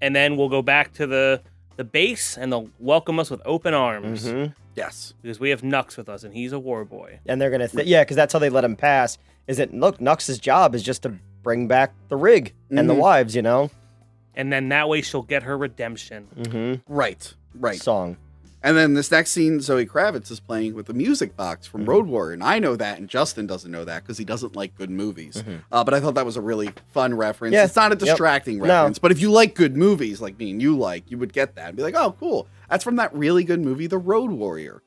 and then we'll go back to the the base, and they'll welcome us with open arms Mhm. Yes. because we have Nux with us, and he's a war boy. And they're gonna, th- yeah, because that's how they let him pass. Is that look, Nux's job is just to bring back the rig and the Mhm. wives, you know. And then that way she'll get her redemption. Mm-hmm. Right. Right. Song. And then this next scene, Zoe Kravitz is playing with the music box from Mm-hmm. Road Warrior, and I know that, and Justin doesn't know that because he doesn't like good movies. Uh, but I thought that was a really fun reference. Mm-hmm. Yeah. It's not a Yep. distracting No. reference, but if you like good movies, like me and you like, you would get that and be like, "Oh, cool! That's from that really good movie, The Road Warrior,"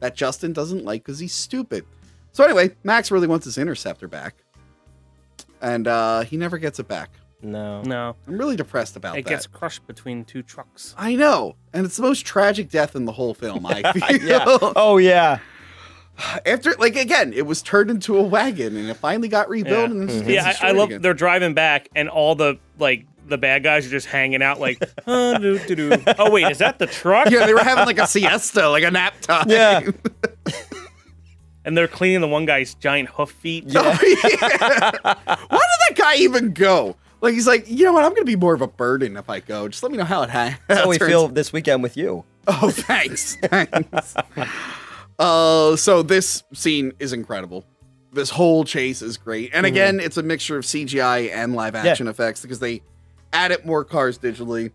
that Justin doesn't like because he's stupid. So anyway, Max really wants his interceptor back, and uh, he never gets it back. No. No, I'm really depressed about it that. It gets crushed between two trucks. I know, and it's the most tragic death in the whole film. I feel. Yeah. Oh yeah. after like again it was turned into a wagon and it finally got rebuilt Yeah. and then Yeah, I, I love they're driving back, and all the like the bad guys are just hanging out, like, uh, doo, doo, doo. oh wait, is that the truck? yeah they were having like a siesta like a nap time Yeah. And they're cleaning the one guy's giant hoof feet. Oh, yeah. why did that guy even go like he's like you know what? I'm gonna be more of a burden if i go. Just let me know how it ha- That's how we turns feel this weekend with you. oh thanks. Thanks. Uh so this scene is incredible. This whole chase is great. And again it's a mixture of cgi and live action effects because they added more cars digitally.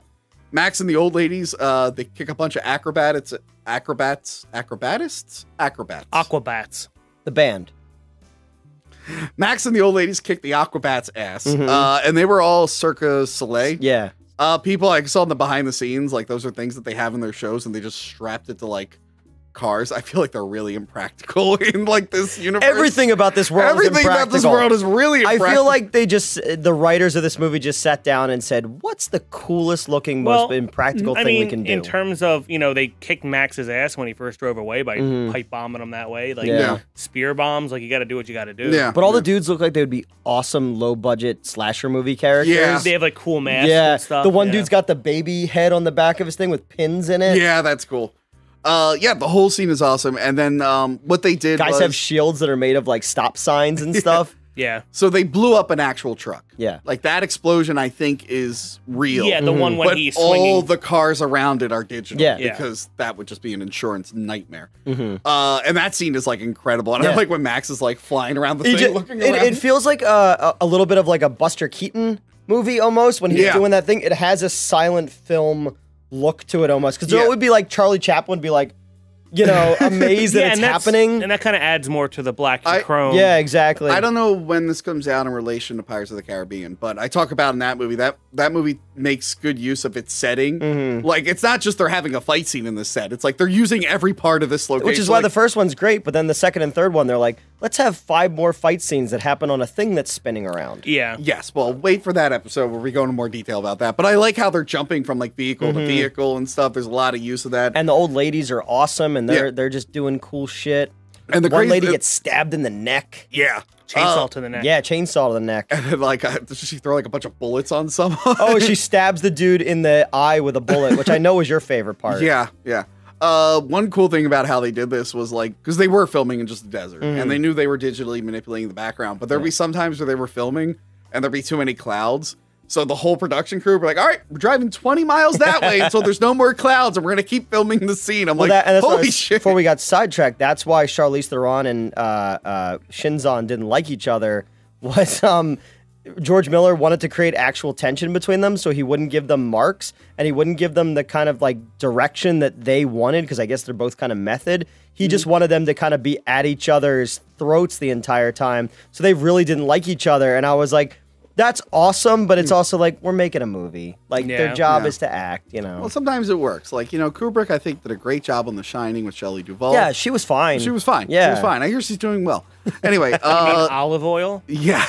Max and the old ladies uh they kick a bunch of acrobats acrobats acrobatists? Acrobats. Aquabats. The band. max and the old ladies kicked the aquabats ass Mhm. uh and they were all Cirque du Soleil Yeah. uh people I saw in the behind the scenes like those are things that they have in their shows and they just strapped it to like cars i feel like they're really impractical in like this universe Everything about this world. Everything is about this world is really I feel like they just the writers of this movie just sat down and said, "What's the coolest looking, most impractical I thing mean, we can do?" in terms of you know, they kicked Max's ass when he first drove away by Mhm. pipe bombing him that way, like Yeah. Yeah. spear bombs. Like you got to do what you got to do. Yeah. But all the dudes look like they would be awesome low budget slasher movie characters. Yeah. they have like cool masks. yeah, and stuff. the one yeah. dude's got the baby head on the back of his thing with pins in it. yeah that's cool uh yeah the whole scene is awesome and then um what they did Guys was, have shields that are made of like stop signs and stuff. Yeah. so they blew up an actual truck Yeah. like that explosion i think is real Yeah, the one when but he's all the cars around it are digital Yeah. Yeah. because that would just be an insurance nightmare Mhm. uh and that scene is like incredible and i Yeah. like when max is like flying around the He thing ju- looking it, around it feels like uh, a, a little bit of like a Buster Keaton movie almost when he's Yeah. doing that thing. It has a silent film look to it almost because Yeah. it would be like Charlie Chaplin would be like, you know, amazed that it's and happening. and that kind of adds more to the black and I- chrome. yeah, exactly. I don't know when this comes out in relation to Pirates of the Caribbean, but I talk about in that movie that that movie makes good use of its setting. Mm-hmm. Like it's not just they're having a fight scene in this set; it's like they're using every part of this location. Which is why Like, the first one's great, but then the second and third one, they're like, let's have five more fight scenes that happen on a thing that's spinning around. Yeah. Yes, well, wait for that episode where we go into more detail about that. But I like how they're jumping from like vehicle to vehicle and stuff. There's a lot of use of that. Mm-hmm. And the old ladies are awesome, and they're Yeah. they're just doing cool shit. And the one crazy- lady gets stabbed in the neck. Yeah. Chainsaw Uh, to the neck. Yeah, chainsaw to the neck. And then, like, uh, does she throw like a bunch of bullets on someone? Oh, she stabs the dude in the eye with a bullet, which I know was your favorite part. Yeah, yeah. Uh, one cool thing about how they did this was like because they were filming in just the desert, Mhm. and they knew they were digitally manipulating the background. But there'd be some times where they were filming, and there'd be too many clouds. So the whole production crew were like, "All right, we're driving 20 miles that way until there's no more clouds, and we're gonna keep filming the scene." I'm Well, like, that, and that's what I "Holy was- shit!" Before we got sidetracked, that's why Charlize Theron and uh, uh, Shinzon didn't like each other. Was um, George Miller wanted to create actual tension between them, so he wouldn't give them marks and he wouldn't give them the kind of like direction that they wanted because I guess they're both kind of method. He just mm-hmm. wanted them to kind of be at each other's throats the entire time, so they really didn't like each other. And I was like. That's awesome, but it's also like we're making a movie. Like their job Yeah. is to act, you know. Well, sometimes it works. Like you know, Kubrick, I think did a great job on The Shining with Shelley Duvall. Yeah, she was fine. She was fine. Yeah, she was fine. I hear she's doing well. Anyway, uh, olive oil. yeah.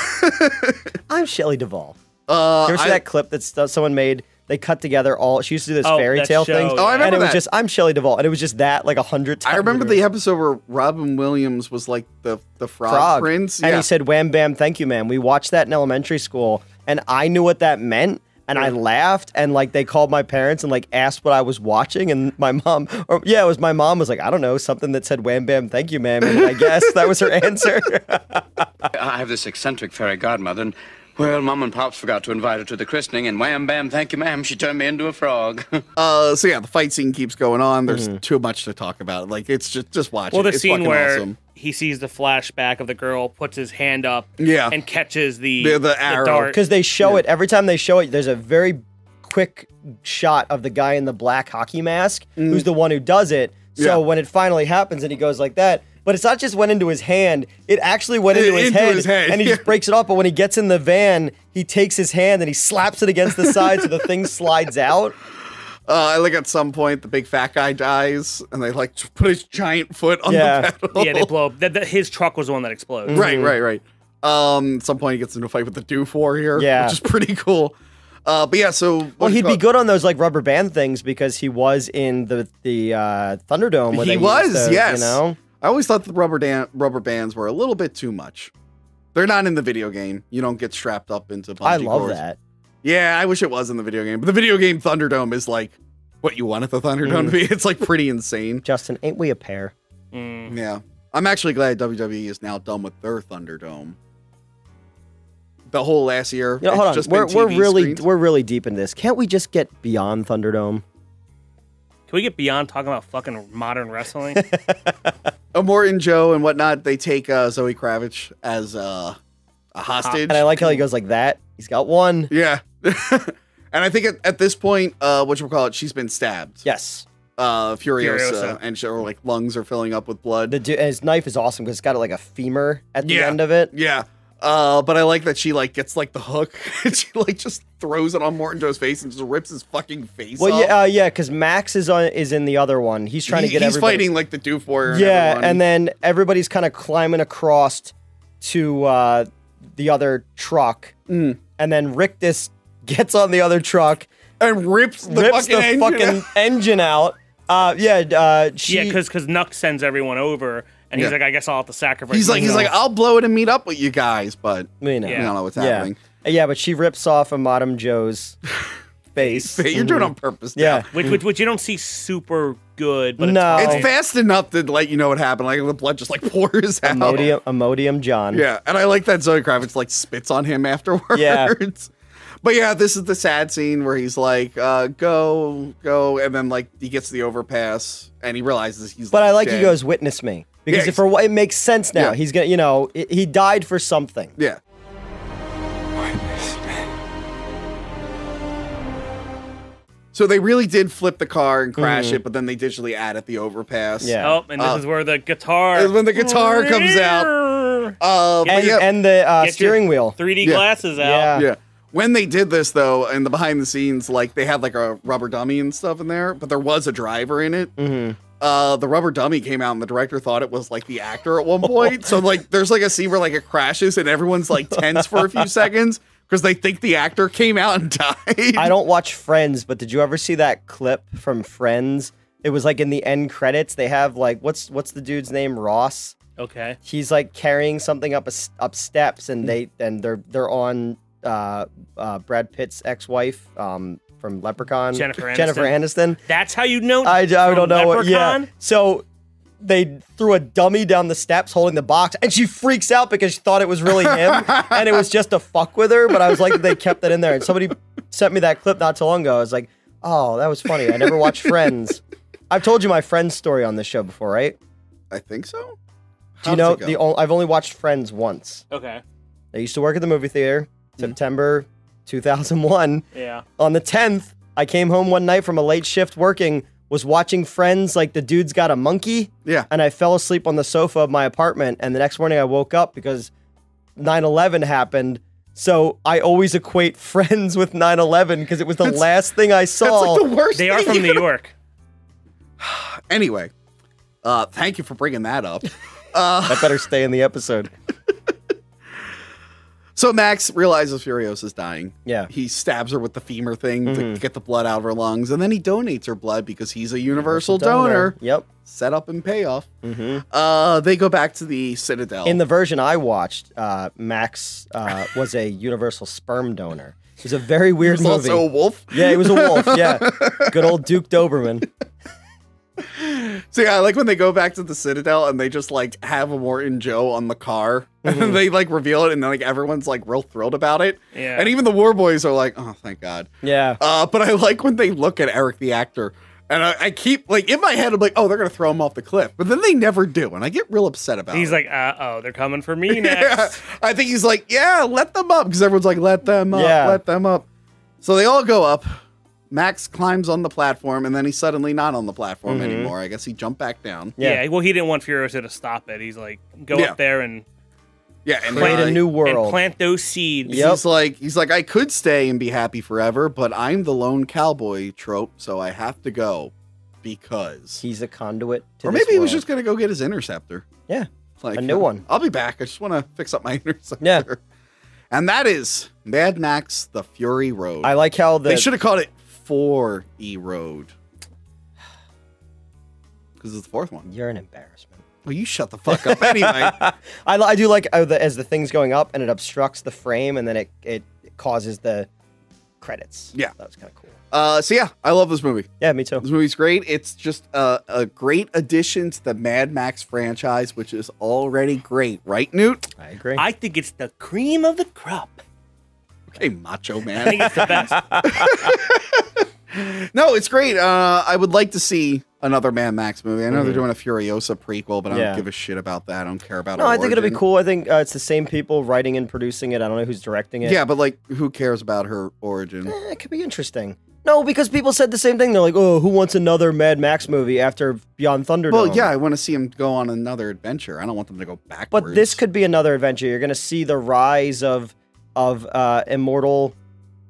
I'm Shelley Duvall. Uh, you ever see I- that clip that someone made? They cut together all. She used to do this Oh, fairy tale show, thing. Oh, I and remember it was that. just I'm Shelley Duvall, and it was just that like a hundred times. I remember the episode where Robin Williams was like the the frog, frog prince. and Yeah. he said "Wham bam, thank you, ma'am." We watched that in elementary school, and I knew what that meant. And I laughed, and like they called my parents and like asked what I was watching, and my mom, or yeah, it was my mom was like, I don't know, something that said "Wham bam, thank you, ma'am," and I guess that was her answer. I have this eccentric fairy godmother, and well, Mom and Pops forgot to invite her to the christening, and wham bam, thank you, ma'am, she turned me into a frog. Uh, so yeah, the fight scene keeps going on. There's too much to talk about. Like it's just just watch Well, it. the It's scene where awesome. he sees the flashback of the girl, puts his hand up, Yeah. and catches the The- the arrow. dart. because they show it every time they show it. There's a very quick shot of the guy in the black hockey mask, who's the one who does it. So Mm. Yeah. when it finally happens and he goes like that, but it's not just went into his hand; it actually went into, his, Into head, his head, and he yeah. just breaks it off. But when he gets in the van, he takes his hand and he slaps it against the side, so the thing slides out. Uh, I like at some point the big fat guy dies, and they like put his giant foot on Yeah. the pedal. yeah, they blow up. That, that- his truck was the one that exploded. Right, right, right. Um, at some point he gets into a fight with the Doof Warrior, Yeah. which is pretty cool. Uh, but yeah, so Well, what do you he'd be good on those like rubber band things because he was in the the uh, Thunderdome. Where He they used was, those, yes. You know, I always thought the rubber dan- rubber bands were a little bit too much. They're not in the video game. You don't get strapped up into. I bungee love cords. that. Yeah, I wish it was in the video game. But the video game Thunderdome is like what you wanted the Thunderdome to be. It's like pretty insane. Justin, ain't we a pair? Mm. Yeah. I'm actually glad WWE is now done with their Thunderdome. The whole last year. You know, it's hold on. just We're, we're really screens. we're really deep in this. Can't we just get beyond Thunderdome? Can we get beyond talking about fucking modern wrestling? Immortan Joe and whatnot, they take uh, Zoe Kravitz as uh, a hostage. And I like how he goes like that. He's got one. Yeah. and I think at, at this point, uh, what you call it, she's been stabbed. Yes. Uh, Furiosa, Furiosa. and she, her like lungs are filling up with blood. The du- and his knife is awesome because it's got like a femur at the Yeah. end of it. Yeah. Uh, but I like that she like gets like the hook and she like just throws it on Morton Joe's face and just rips his fucking face Well, off. yeah, uh, yeah, because Max is on is in the other one. He's trying He- to get he's everybody. fighting like the Doof Warrior. Yeah, everyone. and then everybody's kind of climbing across to uh, the other truck, Mm. and then Rictus gets on the other truck, and rips the rips fucking the engine fucking out. engine out. Uh, yeah, uh, she, yeah, because because Nux sends everyone over, and he's Yeah. like, I guess I'll have to sacrifice. he's like he's like. I'll blow it and meet up with you guys, but you know, we don't know what's yeah. happening. Yeah, but she rips off a Madame Joe's face. You're doing it on purpose. now. Yeah. which, which which you don't see super good, but No. it's, It's fast enough to let you know what happened. Like the blood just like pours out. Imodium, Imodium John. Yeah, and I like that Zoe Kravitz like spits on him afterwards. Yeah. But yeah, this is the sad scene where he's like, uh, go, go, and then like he gets the overpass and he realizes he's But I like he dead. goes, "Witness me," because Yeah, for what it makes sense now. Yeah. He's gonna, you know, i- he died for something. Yeah. So they really did flip the car and crash Mhm. it, but then they digitally added the overpass. Yeah. Oh, and this Uh, is where the guitar. is when the guitar comes out. Uh, And, yeah, and the uh, Get your steering wheel. 3D Yeah. glasses out. Yeah. yeah. When they did this though, and the behind the scenes, like they had like a rubber dummy and stuff in there, but there was a driver in it. Mhm. Uh, the rubber dummy came out, and the director thought it was like the actor at one point. so like, there's like a scene where like it crashes, and everyone's like tense for a few seconds because they think the actor came out and died. I don't watch Friends, but did you ever see that clip from Friends? It was like in the end credits. They have like what's what's the dude's name? Ross. Okay. He's like carrying something up a s up steps, and they and they're they're on uh, uh, Brad Pitt's ex-wife um, from Leprechaun, Jennifer Jennifer Aniston. Aniston. That's how you know. I, I don't know what. Yeah. So they threw a dummy down the steps holding the box, and she freaks out because she thought it was really him, and it was just a fuck with her. But I was like, they kept that in there, and somebody sent me that clip not too long ago. I was like, oh, that was funny. I never watched Friends. I've told you my Friends story on this show before, right? I think so. Do you know the? go? Only, I've only watched Friends once. Okay. I used to work at the movie theater. Hmm. September 2001. Yeah. On the 10th, I came home one night from a late shift working, was watching Friends like the dude's got a monkey. Yeah. And I fell asleep on the sofa of my apartment. And the next morning I woke up because 9 11 happened. So I always equate Friends with 9 11 because it was the That's- last thing I saw. That's like the worst. They are from New York. Anyway, uh, thank you for bringing that up. Uh, that better stay in the episode. So Max realizes Furiosa's dying. Yeah. He stabs her with the femur thing to Mhm. get the blood out of her lungs, and then he donates her blood because he's a universal, Universal donor. donor. Yep. Set up and payoff. Mhm. Uh, they go back to the Citadel. In the version I watched, uh, Max uh, was a universal sperm donor. It was a very weird was movie. also a wolf? Yeah, he was a wolf. Yeah, good old Duke Doberman. So yeah, I like when they go back to the Citadel and they just like have a Morton Joe on the car, Mhm. and they like reveal it, and then like everyone's like real thrilled about it. Yeah. And even the War Boys are like, "Oh, thank God." Yeah. Uh, but I like when they look at Eric the actor, and I, I keep like in my head, I'm like, "Oh, they're gonna throw him off the cliff," but then they never do, and I get real upset about it. He's it. like, uh oh, they're coming for me Yeah, next. I think he's like, "Yeah, let them up," because everyone's like, "Let them up, Yeah. let them up." So they all go up. Max climbs on the platform, and then he's suddenly not on the platform Mhm. anymore. I guess he jumped back down. yeah. Well, he didn't want Furiosa to stop it. He's like, go Yeah. up there and Yeah, and Create uh, a new and world. plant those seeds. He's like, he's like, I could stay and be happy forever, but I'm the lone cowboy trope, so I have to go because. He's a conduit to or this maybe he was just gonna go get his interceptor. Yeah. Like A new one. I'll be back. I just want to fix up my interceptor. Yeah. And that is Mad Max: The Fury Road. I like how the they should have called it Four E Road because it's the fourth one. You're an embarrassment. Well, you shut the fuck up anyway. I, I do like uh, the, as the thing's going up and it obstructs the frame and then it, it causes the credits. Yeah. That was kind of cool. Uh, so yeah, I love this movie. Yeah, me too. This movie's great. It's just a, a great addition to the Mad Max franchise, which is already great, right, Newt? I agree. I think it's the cream of the crop. Okay, Macho I Man. think it's the best. no, it's great. Uh, I would like to see another Mad Max movie. I know they're Mhm. doing a Furiosa prequel, but I Yeah. don't give a shit about that. I don't care about. no, I think it'll be cool. I think uh, it's the same people writing and producing it. I don't know who's directing it. Yeah, but like, who cares about her origin? Eh, it could be interesting. No, because people said the same thing. They're like, "Oh, who wants another Mad Max movie after Beyond Thunderdome?" Well, yeah, I want to see him go on another adventure. I don't want them to go backwards. but this could be another adventure. You're going to see the rise of of uh, Immortal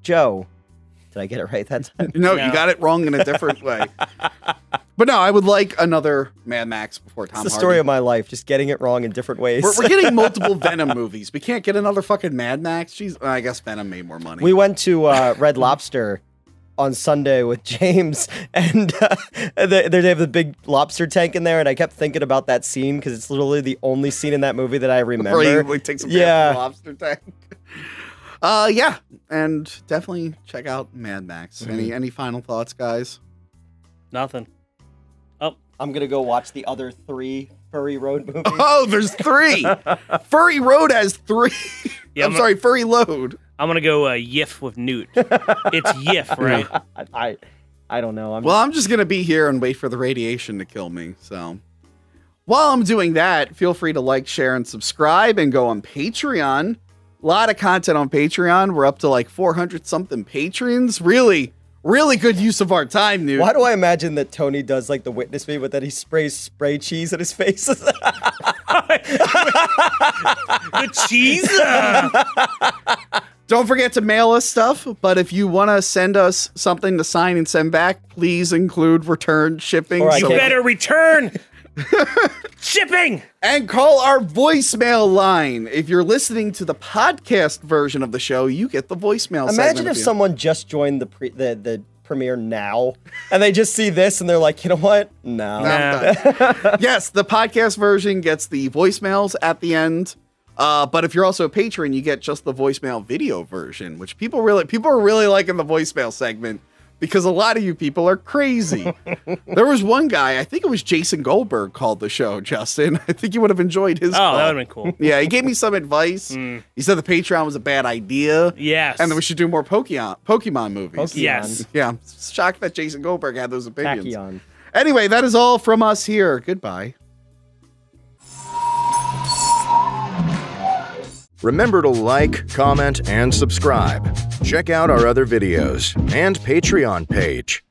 Joe. Did I get it right that time? No, No. you got it wrong in a different way. But no, I would like another Mad Max before Tom It's the Hardy. story of my life, just getting it wrong in different ways. We're, we're getting multiple Venom movies. We can't get another fucking Mad Max. Jeez, I guess Venom made more money. We went to uh, Red Lobster on Sunday with James, and uh, they, they have the big lobster tank in there, and I kept thinking about that scene because it's literally the only scene in that movie that I remember. Where he like, takes a Yeah. yeah. lobster tank. Uh, yeah, and definitely check out Mad Max. Mm-hmm. Any any final thoughts, guys? Nothing. Oh, I'm gonna go watch the other three Furry Road movies. Oh, there's three. Furry Road has three. Yeah, I'm I'm- sorry, Furry Load. I'm gonna go uh, Yif with Newt. it's Yif, right? I, I, I don't know. I'm Well, I'm just gonna be here and wait for the radiation to kill me. So, while I'm doing that, feel free to like, share, and subscribe, and go on Patreon. A lot of content on Patreon. We're up to like 400 something patrons. Really, really good use of our time, dude. Why do I imagine that Tony does like the witness me, but that he sprays spray cheese at his face? the cheese. Don't forget to mail us stuff, but if you want to send us something to sign and send back, please include return shipping. All right, you Okay. better return shipping. and call our voicemail line. If you're listening to the podcast version of the show, you get the voicemail. Imagine if you- someone just joined the pre- the the premiere now, and they just see this and they're like, you know what? No. yes, the podcast version gets the voicemails at the end. Uh, but if you're also a patron, you get just the voicemail video version, which people really people are really liking the voicemail segment because a lot of you people are crazy. there was one guy, I think it was Jason Goldberg, called the show. Justin, I think you would have enjoyed his. Oh, call. that would've been cool. Yeah, he gave me some advice. Hmm. He said the Patreon was a bad idea. Yes. and that we should do more Pokemon Pokemon movies. Pokemon. Yes. Yeah, I'm shocked that Jason Goldberg had those opinions. Anyway, that is all from us here. Goodbye. Remember to like, comment, and subscribe. Check out our other videos and Patreon page.